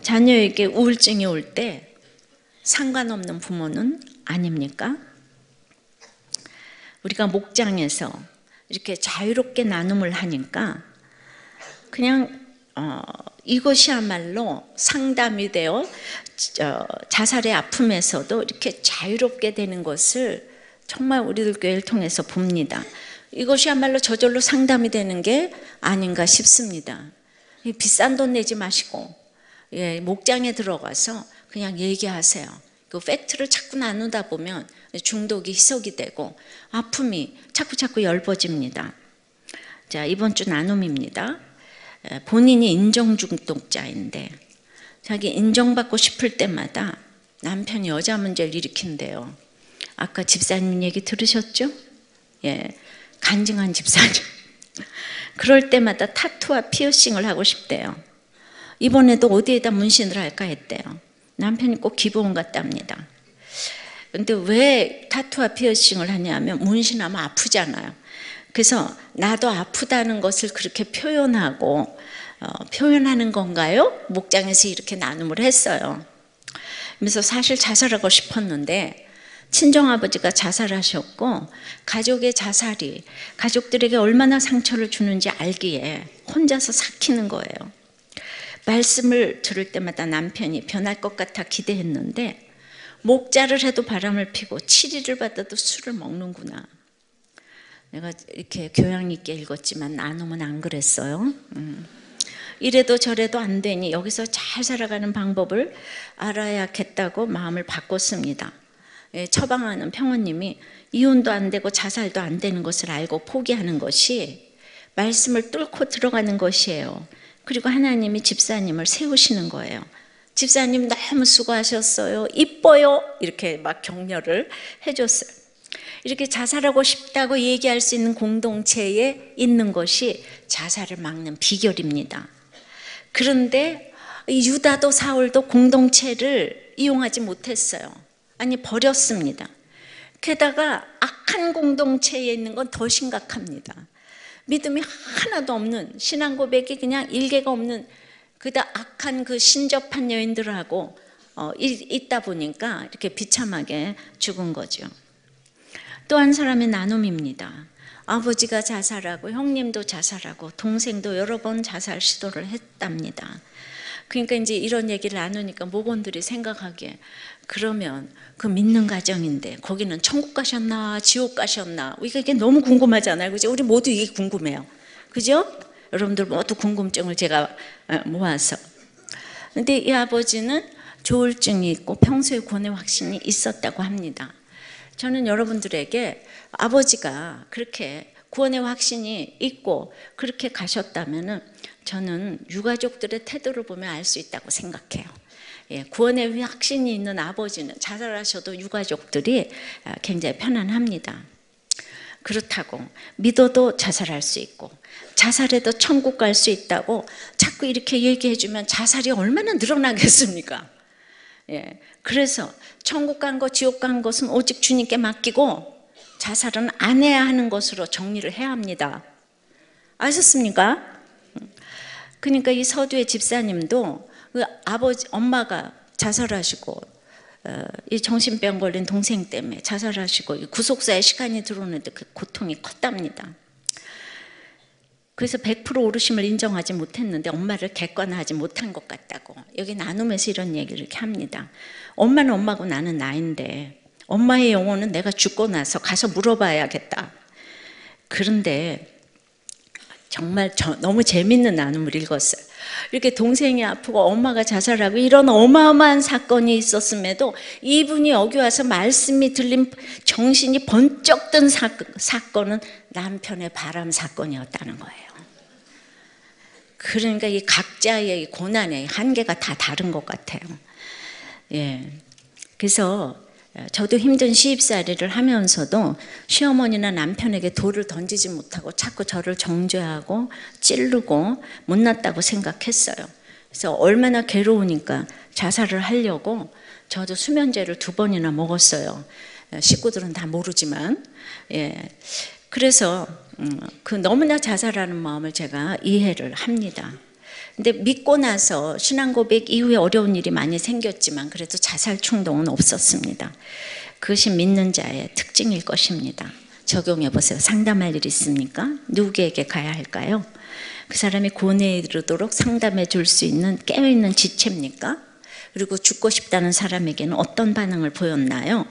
자녀에게 우울증이 올 때 상관없는 부모는 아닙니까? 우리가 목장에서 이렇게 자유롭게 나눔을 하니까 그냥 어, 이것이야말로 상담이 되어 어, 자살의 아픔에서도 이렇게 자유롭게 되는 것을 정말 우리들 교회를 통해서 봅니다. 이것이야말로 저절로 상담이 되는 게 아닌가 싶습니다. 비싼 돈 내지 마시고 예, 목장에 들어가서 그냥 얘기하세요. 그 팩트를 자꾸 나누다 보면 중독이 희석이 되고 아픔이 자꾸 자꾸 엷어집니다. 자 이번 주 나눔입니다. 본인이 인정 중독자인데 자기 인정받고 싶을 때마다 남편이 여자 문제를 일으킨대요. 아까 집사님 얘기 들으셨죠? 예, 간증한 집사님. 그럴 때마다 타투와 피어싱을 하고 싶대요. 이번에도 어디에다 문신을 할까 했대요. 남편이 꼭 기부원 같답니다. 근데 왜 타투와 피어싱을 하냐면 문신하면 아프잖아요. 그래서 나도 아프다는 것을 그렇게 표현하고 어, 표현하는 건가요? 목장에서 이렇게 나눔을 했어요. 그래서 사실 자살하고 싶었는데 친정아버지가 자살하셨고 가족의 자살이 가족들에게 얼마나 상처를 주는지 알기에 혼자서 삭히는 거예요. 말씀을 들을 때마다 남편이 변할 것 같아 기대했는데 목자를 해도 바람을 피고 치리를 받아도 술을 먹는구나. 내가 이렇게 교양 있게 읽었지만 나눔은 안 그랬어요. 음. 이래도 저래도 안 되니 여기서 잘 살아가는 방법을 알아야겠다고 마음을 바꿨습니다. 예, 처방하는 평원님이 이혼도 안 되고 자살도 안 되는 것을 알고 포기하는 것이 말씀을 뚫고 들어가는 것이에요. 그리고 하나님이 집사님을 세우시는 거예요. 집사님 너무 수고하셨어요. 이뻐요. 이렇게 막 격려를 해줬어요. 이렇게 자살하고 싶다고 얘기할 수 있는 공동체에 있는 것이 자살을 막는 비결입니다. 그런데 유다도 사울도 공동체를 이용하지 못했어요. 아니, 버렸습니다. 게다가 악한 공동체에 있는 건 더 심각합니다. 믿음이 하나도 없는 신앙 고백이 그냥 일개가 없는 그다 악한 그 신접한 여인들하고 어, 있다 보니까 이렇게 비참하게 죽은 거죠. 또 한 사람의 나눔입니다. 아버지가 자살하고 형님도 자살하고 동생도 여러 번 자살 시도를 했답니다. 그러니까 이제 이런 얘기를 나누니까 모건들이 생각하기에 그러면 그 믿는 가정인데 거기는 천국 가셨나 지옥 가셨나 우리가 이게 너무 궁금하잖아요. 그죠? 우리 모두 이게 궁금해요. 그죠? 여러분들 모두 궁금증을 제가 어, 모아서. 근데 이 아버지는 조울증이 있고 평소에 고뇌 확신이 있었다고 합니다. 저는 여러분들에게 아버지가 그렇게 구원의 확신이 있고 그렇게 가셨다면 저는 유가족들의 태도를 보면 알 수 있다고 생각해요. 예, 구원의 확신이 있는 아버지는 자살하셔도 유가족들이 아, 굉장히 편안합니다. 그렇다고 믿어도 자살할 수 있고 자살해도 천국 갈 수 있다고 자꾸 이렇게 얘기해주면 자살이 얼마나 늘어나겠습니까? 예, 그래서 천국 간 것, 지옥 간 것은 오직 주님께 맡기고 자살은 안 해야 하는 것으로 정리를 해야 합니다. 아셨습니까? 그러니까 이 서두의 집사님도 그 아버지, 엄마가 자살하시고 어, 이 정신병 걸린 동생 때문에 자살하시고 구속사에 시간이 들어오는데 그 고통이 컸답니다. 그래서 100% 오르심을 인정하지 못했는데 엄마를 객관화하지 못한 것 같다고 여기 나누면서 이런 얘기를 이렇게 합니다. 엄마는 엄마고 나는 나인데 엄마의 영혼은 내가 죽고 나서 가서 물어봐야겠다. 그런데 정말 저, 너무 재밌는 나눔을 읽었어요. 이렇게 동생이 아프고 엄마가 자살하고 이런 어마어마한 사건이 있었음에도 이분이 여기 와서 말씀이 들린 정신이 번쩍 든 사, 사건은 남편의 바람 사건이었다는 거예요. 그러니까 이 각자의 고난의 한계가 다 다른 것 같아요. 예. 그래서 저도 힘든 시집살이를 하면서도 시어머니나 남편에게 돌을 던지지 못하고 자꾸 저를 정죄하고 찌르고 못났다고 생각했어요. 그래서 얼마나 괴로우니까 자살을 하려고 저도 수면제를 두 번이나 먹었어요. 식구들은 다 모르지만. 예. 그래서 음, 그 너무나 자살하는 마음을 제가 이해를 합니다. 근데 믿고 나서 신앙 고백 이후에 어려운 일이 많이 생겼지만 그래도 자살 충동은 없었습니다. 그것이 믿는 자의 특징일 것입니다. 적용해 보세요. 상담할 일 있습니까? 누구에게 가야 할까요? 그 사람이 고뇌에 이르도록 상담해 줄 수 있는 깨어있는 지체입니까? 그리고 죽고 싶다는 사람에게는 어떤 반응을 보였나요?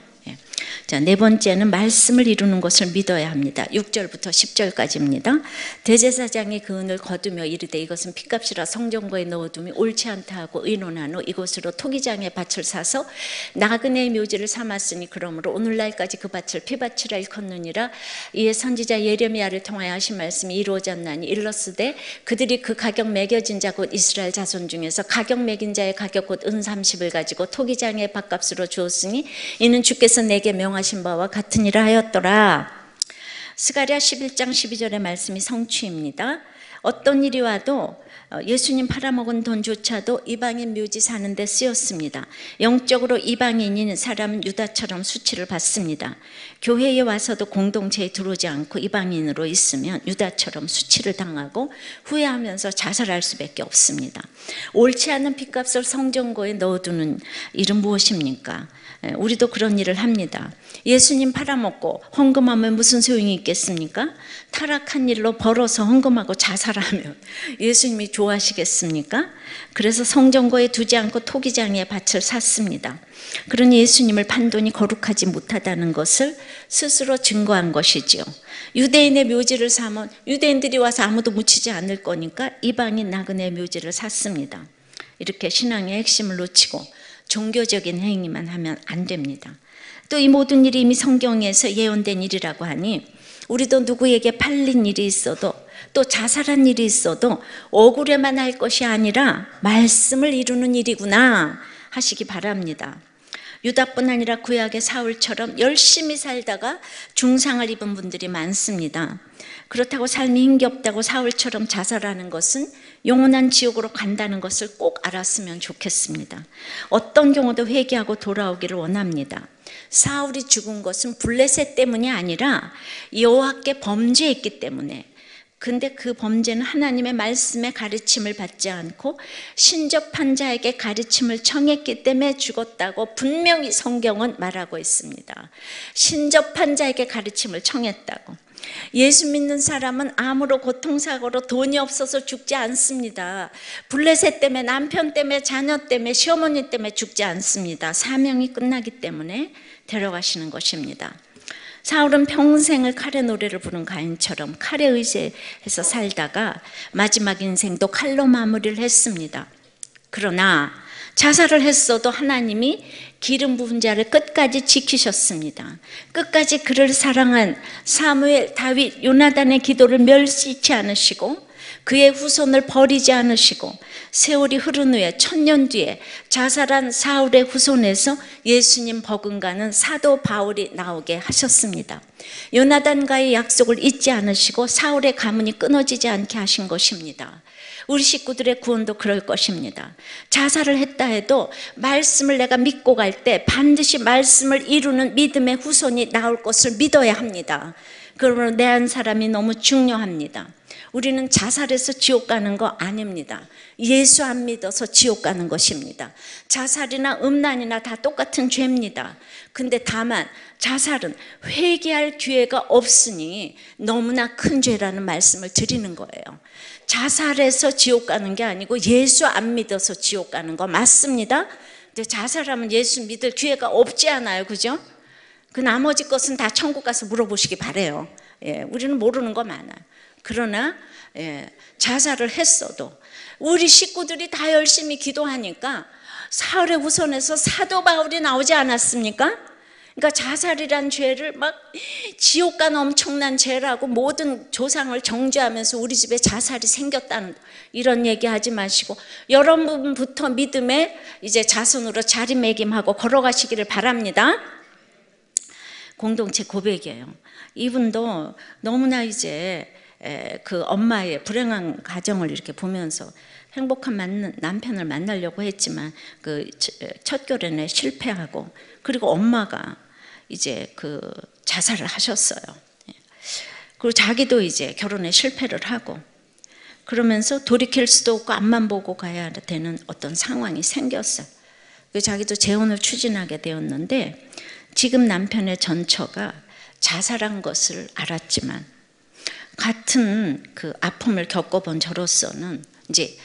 자, 네 번째는 말씀을 이루는 것을 믿어야 합니다. 6절부터 10절까지입니다. 대제사장이 그 은을 거두며 이르되 이것은 피값이라 성전거에 넣어둠이 옳지 않다 하고 의논한 후 이곳으로 토기장의 밭을 사서 나그네의 묘지를 삼았으니 그러므로 오늘날까지 그 밭을 피밭이라 일컫느니라 이에 선지자 예레미야를 통하여 하신 말씀이 이루어졌나니 일러스되 그들이 그 가격 매겨진 자 곧 이스라엘 자손 중에서 가격 매긴 자의 가격 곧 은 30을 가지고 토기장의 밭값으로 주었으니 이는 주께서 내게 명하신 바와 같은 일을 하였더라. 스가랴 11장 12절의 말씀이 성취입니다. 어떤 일이 와도 어, 예수님 팔아먹은 돈조차도 이방인 묘지 사는데 쓰였습니다. 영적으로 이방인인 사람은 유다처럼 수치를 받습니다. 교회에 와서도 공동체에 들어오지 않고 이방인으로 있으면 유다처럼 수치를 당하고 후회하면서 자살할 수밖에 없습니다. 옳지 않은 핏값을 성전고에 넣어두는 일은 무엇입니까? 예, 우리도 그런 일을 합니다. 예수님 팔아먹고 헌금하면 무슨 소용이 있겠습니까? 타락한 일로 벌어서 헌금하고 자살하면 예수님이 좋아하시겠습니까? 그래서 성전거에 두지 않고 토기장에 밭을 샀습니다. 그러니 예수님을 판돈이 거룩하지 못하다는 것을 스스로 증거한 것이지요. 유대인의 묘지를 사면 유대인들이 와서 아무도 묻히지 않을 거니까 이방인 나그네 묘지를 샀습니다. 이렇게 신앙의 핵심을 놓치고 종교적인 행위만 하면 안 됩니다. 또 이 모든 일이 이미 성경에서 예언된 일이라고 하니 우리도 누구에게 팔린 일이 있어도 또 자살한 일이 있어도 억울해만 할 것이 아니라 말씀을 이루는 일이구나 하시기 바랍니다. 유다뿐 아니라 구약의 사울처럼 열심히 살다가 중상을 입은 분들이 많습니다. 그렇다고 삶이 힘겹다고 사울처럼 자살하는 것은 영원한 지옥으로 간다는 것을 꼭 알았으면 좋겠습니다. 어떤 경우도 회개하고 돌아오기를 원합니다. 사울이 죽은 것은 블레셋 때문이 아니라 여호와께 범죄했기 때문에 근데 그 범죄는 하나님의 말씀의 가르침을 받지 않고 신접한 자에게 가르침을 청했기 때문에 죽었다고 분명히 성경은 말하고 있습니다. 신접한 자에게 가르침을 청했다고. 예수 믿는 사람은 암으로 고통사고로 돈이 없어서 죽지 않습니다. 블레셋 때문에 남편 때문에 자녀 때문에 시어머니 때문에 죽지 않습니다. 사명이 끝나기 때문에 데려가시는 것입니다. 사울은 평생을 칼의 노래를 부른 가인처럼 칼에 의지해서 살다가 마지막 인생도 칼로 마무리를 했습니다. 그러나 자살을 했어도 하나님이 기름 부은 자를 끝까지 지키셨습니다. 끝까지 그를 사랑한 사무엘, 다윗, 요나단의 기도를 멸시치 않으시고 그의 후손을 버리지 않으시고 세월이 흐른 후에 천년 뒤에 자살한 사울의 후손에서 예수님 버금가는 사도 바울이 나오게 하셨습니다. 요나단과의 약속을 잊지 않으시고 사울의 가문이 끊어지지 않게 하신 것입니다. 우리 식구들의 구원도 그럴 것입니다. 자살을 했다 해도 말씀을 내가 믿고 갈 때 반드시 말씀을 이루는 믿음의 후손이 나올 것을 믿어야 합니다. 그러므로 내 한 사람이 너무 중요합니다. 우리는 자살해서 지옥 가는 거 아닙니다. 예수 안 믿어서 지옥 가는 것입니다. 자살이나 음란이나 다 똑같은 죄입니다. 근데 다만 자살은 회개할 기회가 없으니 너무나 큰 죄라는 말씀을 드리는 거예요. 자살해서 지옥 가는 게 아니고 예수 안 믿어서 지옥 가는 거 맞습니다. 근데 자살하면 예수 믿을 기회가 없지 않아요. 그죠? 그 나머지 것은 다 천국 가서 물어보시기 바래요. 예, 우리는 모르는 거 많아요. 그러나 예, 자살을 했어도 우리 식구들이 다 열심히 기도하니까 사흘의 후손에서 사도 바울이 나오지 않았습니까? 그러니까 자살이란 죄를 막 지옥 간 엄청난 죄라고 모든 조상을 정죄하면서 우리 집에 자살이 생겼다는 이런 얘기 하지 마시고 여러분부터 믿음에 이제 자손으로 자리매김하고 걸어가시기를 바랍니다. 공동체 고백이에요. 이분도 너무나 이제 그 엄마의 불행한 가정을 이렇게 보면서 행복한 남편을 만나려고 했지만 그 첫 결혼에 실패하고 그리고 엄마가 이제 그 자살을 하셨어요. 예. 그리고 자기도 이제 결혼에 실패를 하고 그러면서 돌이킬 수도 없고 앞만 보고 가야 되는 어떤 상황이 생겼어요. 자기도 재혼을 추진하게 되었는데 지금 남편의 전처가 자살한 것을 알았지만 같은 그 아픔을 겪어본 저로서는 이제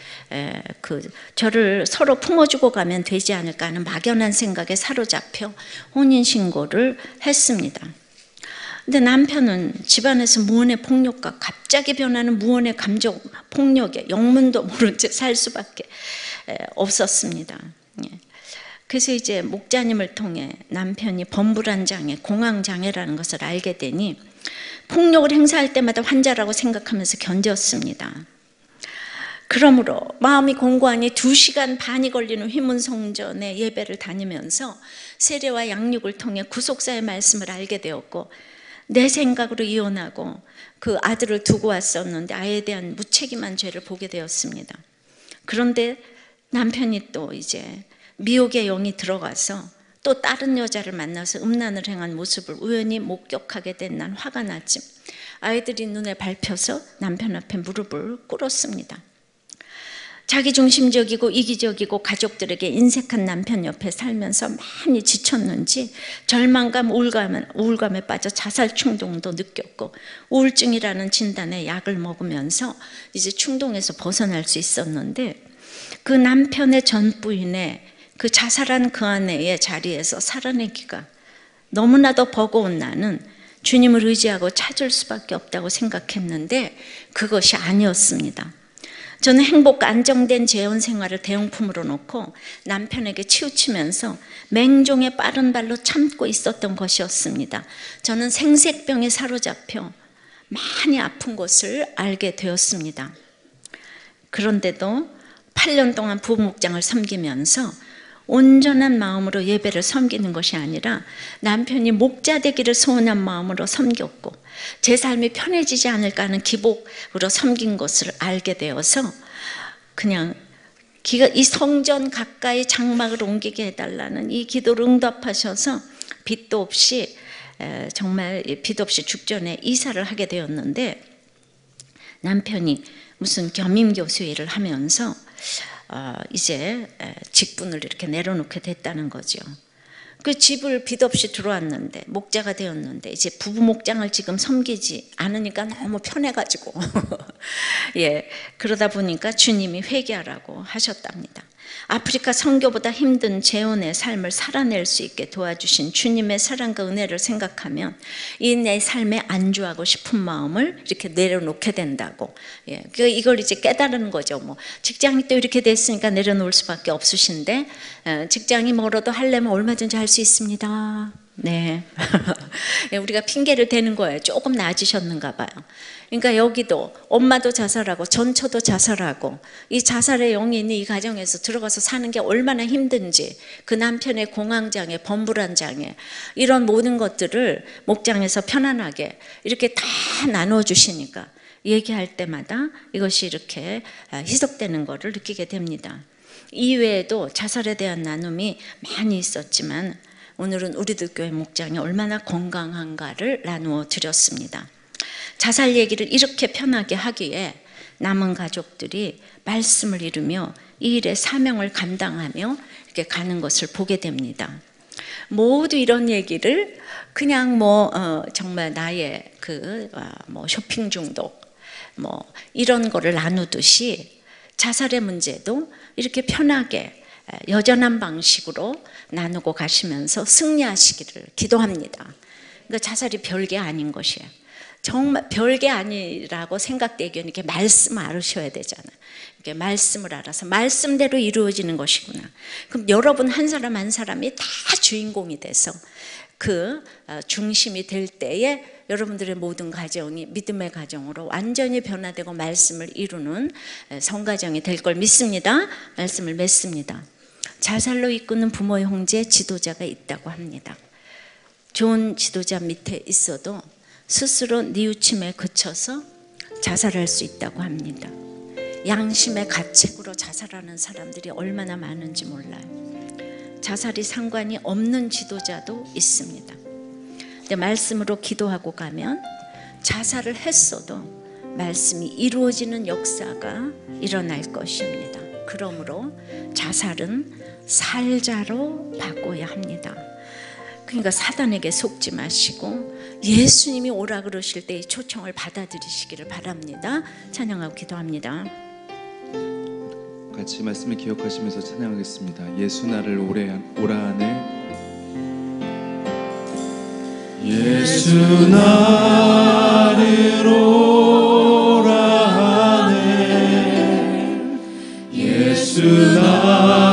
그 저를 서로 품어주고 가면 되지 않을까 하는 막연한 생각에 사로잡혀 혼인 신고를 했습니다. 근데 남편은 집안에서 무언의 폭력과 갑자기 변하는 무언의 감정 폭력에 영문도 모른 채 살 수밖에 없었습니다. 예. 그래서 이제 목자님을 통해 남편이 범불안 장애, 공황 장애라는 것을 알게 되니 폭력을 행사할 때마다 환자라고 생각하면서 견뎠습니다. 그러므로 마음이 공고하니 두 시간 반이 걸리는 휘문 성전의 예배를 다니면서 세례와 양육을 통해 구속사의 말씀을 알게 되었고 내 생각으로 이혼하고 그 아들을 두고 왔었는데 아이에 대한 무책임한 죄를 보게 되었습니다. 그런데 남편이 또 이제 미혹의 영이 들어가서 또 다른 여자를 만나서 음란을 행한 모습을 우연히 목격하게 된 난 화가 났지. 아이들이 눈에 밟혀서 남편 앞에 무릎을 꿇었습니다. 자기중심적이고 이기적이고 가족들에게 인색한 남편 옆에 살면서 많이 지쳤는지 절망감, 우울감, 우울감에 빠져 자살 충동도 느꼈고 우울증이라는 진단의 약을 먹으면서 이제 충동에서 벗어날 수 있었는데 그 남편의 전 부인의 그 자살한 그 아내의 자리에서 살아내기가 너무나도 버거운 나는 주님을 의지하고 찾을 수밖에 없다고 생각했는데 그것이 아니었습니다. 저는 행복 안정된 재혼 생활을 대용품으로 놓고 남편에게 치우치면서 맹종의 빠른 발로 참고 있었던 것이었습니다. 저는 생색병에 사로잡혀 많이 아픈 것을 알게 되었습니다. 그런데도 8년 동안 부목장을 섬기면서 온전한 마음으로 예배를 섬기는 것이 아니라 남편이 목자 되기를 소원한 마음으로 섬겼고 제 삶이 편해지지 않을까 하는 기복으로 섬긴 것을 알게 되어서 그냥 이 성전 가까이 장막을 옮기게 해달라는 이 기도를 응답하셔서 빚도 없이 정말 빚 없이 죽전에 이사를 하게 되었는데 남편이 무슨 겸임 교수 일을 하면서 어, 이제 직분을 이렇게 내려놓게 됐다는 거죠. 그 집을 빚 없이 들어왔는데 목자가 되었는데 이제 부부 목장을 지금 섬기지 않으니까 너무 편해가지고 예 그러다 보니까 주님이 회개하라고 하셨답니다. 아프리카 선교보다 힘든 재혼의 삶을 살아낼 수 있게 도와주신 주님의 사랑과 은혜를 생각하면 이 내 삶에 안주하고 싶은 마음을 이렇게 내려놓게 된다고. 예, 그 이걸 이제 깨달은 거죠. 뭐 직장이 또 이렇게 됐으니까 내려놓을 수밖에 없으신데 예, 직장이 멀어도 할려면 얼마든지 할 수 있습니다. 네. 예, 우리가 핑계를 대는 거예요. 조금 나아지셨는가 봐요. 그러니까 여기도 엄마도 자살하고 전처도 자살하고 이 자살의 있는 이 가정에서 들어가서 사는 게 얼마나 힘든지 그 남편의 공황장애, 범불안장애 이런 모든 것들을 목장에서 편안하게 이렇게 다 나눠 주시니까 얘기할 때마다 이것이 이렇게 희석되는 것을 느끼게 됩니다. 이외에도 자살에 대한 나눔이 많이 있었지만 오늘은 우리들 교회 목장이 얼마나 건강한가를 나누어 드렸습니다. 자살 얘기를 이렇게 편하게 하기에 남은 가족들이 말씀을 잃으며 이 일의 사명을 감당하며 이렇게 가는 것을 보게 됩니다. 모두 이런 얘기를 그냥 뭐 어, 정말 나의 그뭐 어, 쇼핑 중독 뭐 이런 거를 나누듯이 자살의 문제도 이렇게 편하게 여전한 방식으로 나누고 가시면서 승리하시기를 기도합니다. 그러니까 자살이 별게 아닌 것이에요. 정말 별게 아니라고 생각되기에는 이렇게 말씀 알으셔야 되잖아. 이렇게 말씀을 알아서 말씀대로 이루어지는 것이구나. 그럼 여러분 한 사람 한 사람이 다 주인공이 돼서 그 어, 중심이 될 때에 여러분들의 모든 가정이 믿음의 가정으로 완전히 변화되고 말씀을 이루는 성가정이 될 걸 믿습니다. 말씀을 맺습니다. 자살로 이끄는 부모, 형제, 지도자가 있다고 합니다. 좋은 지도자 밑에 있어도 스스로 뉘우침에 그쳐서 자살할 수 있다고 합니다. 양심의 가책으로 자살하는 사람들이 얼마나 많은지 몰라요. 자살이 상관이 없는 지도자도 있습니다. 근데 말씀으로 기도하고 가면 자살을 했어도 말씀이 이루어지는 역사가 일어날 것입니다. 그러므로 자살은 살자로 바꿔야 합니다. 그러니까 사단에게 속지 마시고 예수님이 오라 그러실 때이 초청을 받아들이시기를 바랍니다. 찬양하고 기도합니다. 같이 말씀을 기억하시면서 찬양하겠습니다. 예수 나를 오래 오라 하네. 예수 나를 오라 하네. 예수 나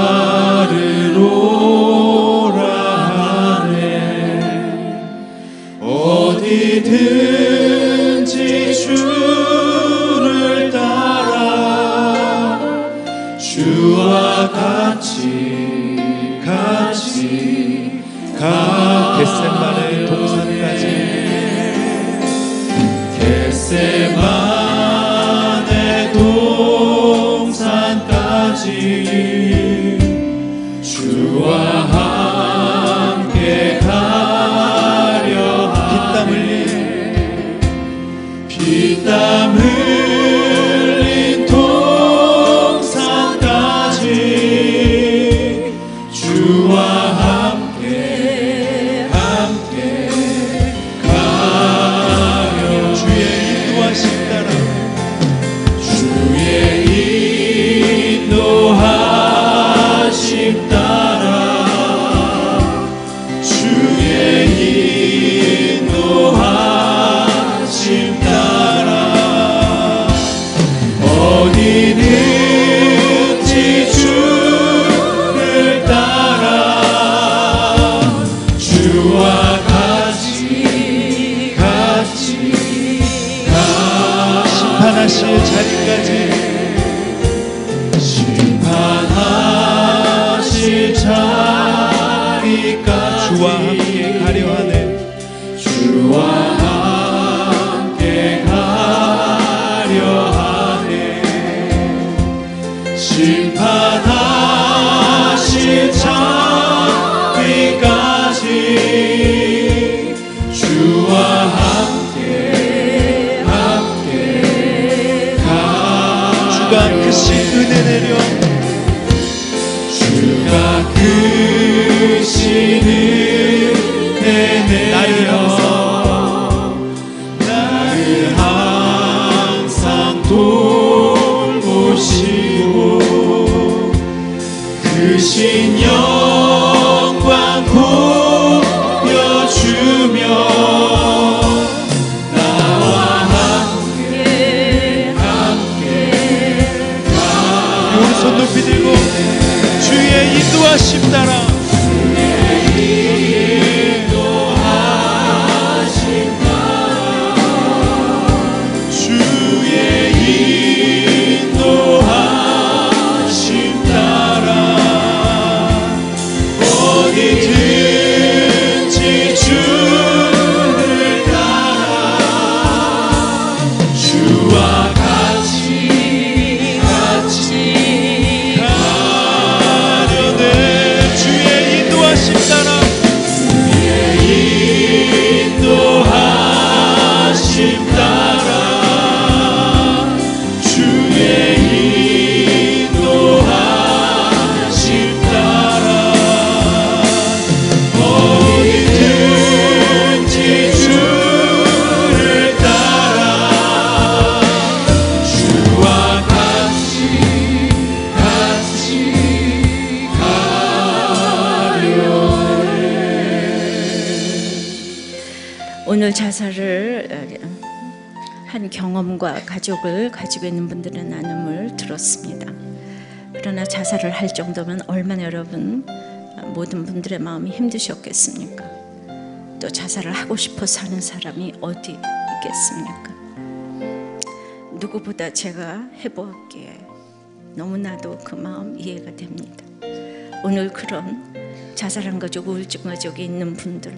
가족을 가지고 있는 분들의 나눔을 들었습니다. 그러나 자살을 할 정도면 얼마나 여러분 어, 모든 분들의 마음이 힘드셨겠습니까? 또 자살을 하고 싶어 사는 사람이 어디 있겠습니까? 누구보다 제가 해보았기에 너무나도 그 마음 이해가 됩니다. 오늘 그런 자살한 가족, 우울증 가족이 있는 분들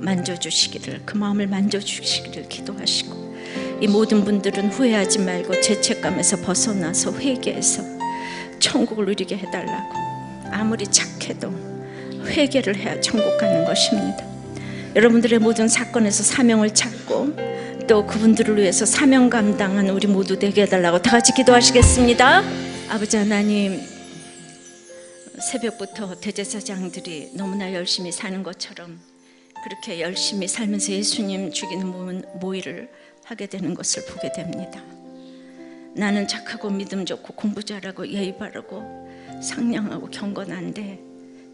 만져주시기를 그 마음을 만져주시기를 기도하시고 이 모든 분들은 후회하지 말고 죄책감에서 벗어나서 회개해서 천국을 누리게 해달라고 아무리 착해도 회개를 해야 천국 가는 것입니다. 여러분들의 모든 사건에서 사명을 찾고 또 그분들을 위해서 사명 감당하는 우리 모두 되게 해달라고 다 같이 기도하시겠습니다. 아버지 하나님 새벽부터 대제사장들이 너무나 열심히 사는 것처럼 그렇게 열심히 살면서 예수님 죽이는 모의를 하게 되는 것을 보게 됩니다. 나는 착하고 믿음 좋고 공부 잘하고 예의 바르고 상냥하고 경건한데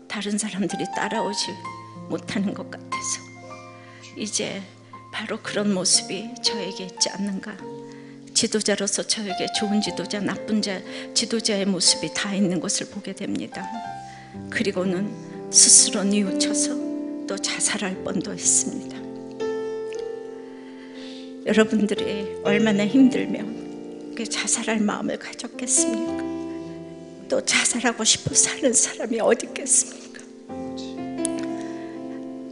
다른 사람들이 따라오지 못하는 것 같아서 이제 바로 그런 모습이 저에게 있지 않는가 지도자로서 저에게 좋은 지도자, 나쁜 자, 지도자의 모습이 다 있는 것을 보게 됩니다. 그리고는 스스로 뉘우쳐서 또 자살할 뻔도 했습니다. 여러분들이 얼마나 힘들면 그 자살할 마음을 가졌겠습니까? 또 자살하고 싶어 사는 사람이 어디 있겠습니까?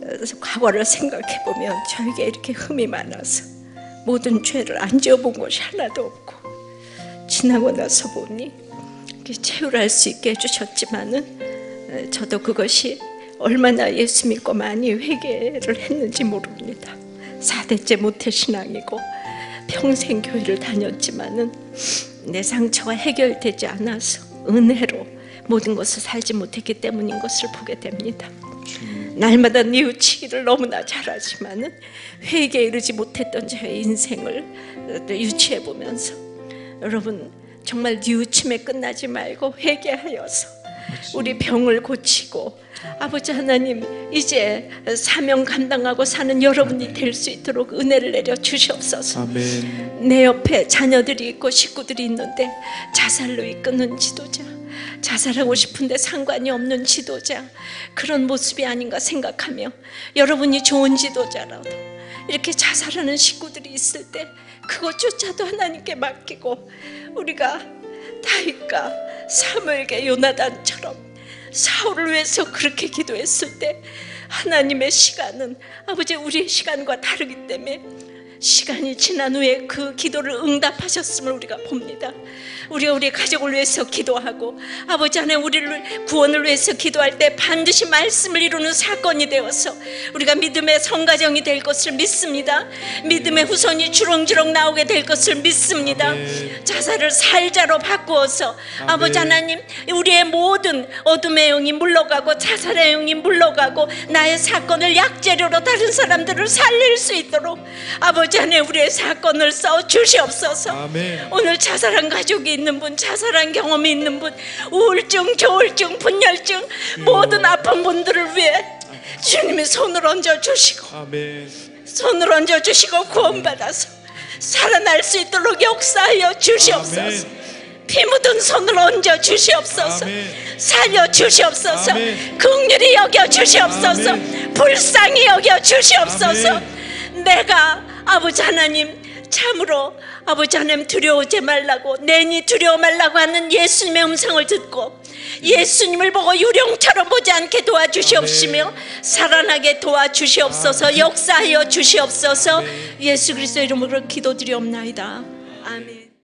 그래서 과거를 생각해 보면 저에게 이렇게 흠이 많아서 모든 죄를 안 지어본 것이 하나도 없고 지나고 나서 보니 채울할 수 있게 해주셨지만은 저도 그것이 얼마나 예수 믿고 많이 회개를 했는지 모릅니다. 4대째 모태신앙이고 평생 교회를 다녔지만은 내 상처가 해결되지 않아서 은혜로 모든 것을 살지 못했기 때문인 것을 보게 됩니다. 날마다 뉘우치기를 너무나 잘하지만은 회개에 이르지 못했던 저의 인생을 유치해 보면서 여러분 정말 뉘우침에 끝나지 말고 회개하여서 우리 병을 고치고 아버지 하나님 이제 사명 감당하고 사는 여러분이 될 수 있도록 은혜를 내려 주시옵소서. 아멘. 내 옆에 자녀들이 있고 식구들이 있는데 자살로 이끄는 지도자, 자살하고 싶은데 상관이 없는 지도자 그런 모습이 아닌가 생각하며 여러분이 좋은 지도자라도 이렇게 자살하는 식구들이 있을 때 그것조차도 하나님께 맡기고 우리가 다윗과 사무엘과 요나단처럼 사울을 위해서 그렇게 기도했을 때 하나님의 시간은 아버지 우리의 시간과 다르기 때문에 시간이 지난 후에 그 기도를 응답하셨음을 우리가 봅니다. 우리가 우리 가족을 위해서 기도하고 아버지 안에 우리를 구원을 위해서 기도할 때 반드시 말씀을 이루는 사건이 되어서 우리가 믿음의 성가정이 될 것을 믿습니다. 믿음의 후손이 주렁주렁 나오게 될 것을 믿습니다. 아멘. 자살을 살자로 바꾸어서 아버지 하나님 우리의 모든 어둠의 영이 물러가고 자살의 영이 물러가고 나의 사건을 약재료로 다른 사람들을 살릴 수 있도록 아버지 안에 우리의 사건을 써 주시옵소서. 아멘. 오늘 자살한 가족이 있는 분, 자살한 경험이 있는 분, 우울증, 조울증, 분열증 모든 아픈 분들을 위해 주님이 손을 얹어 주시고 아멘. 손을 얹어 주시고 구원받아서 살아날 수 있도록 역사하여 주시옵소서. 아멘. 피 묻은 손을 얹어 주시옵소서. 아멘. 살려 주시옵소서. 긍휼히 여겨 주시옵소서. 불쌍히 여겨 주시옵소서. 내가 아버지 하나님 참으로 아버지 하나님 두려워하지 말라고 내니 두려워 말라고 하는 예수님의 음성을 듣고 예수님을 보고 유령처럼 보지 않게 도와주시옵시며 살아나게 도와주시옵소서 역사하여 주시옵소서. 예수 그리스도 이름으로 기도드리옵나이다. 아멘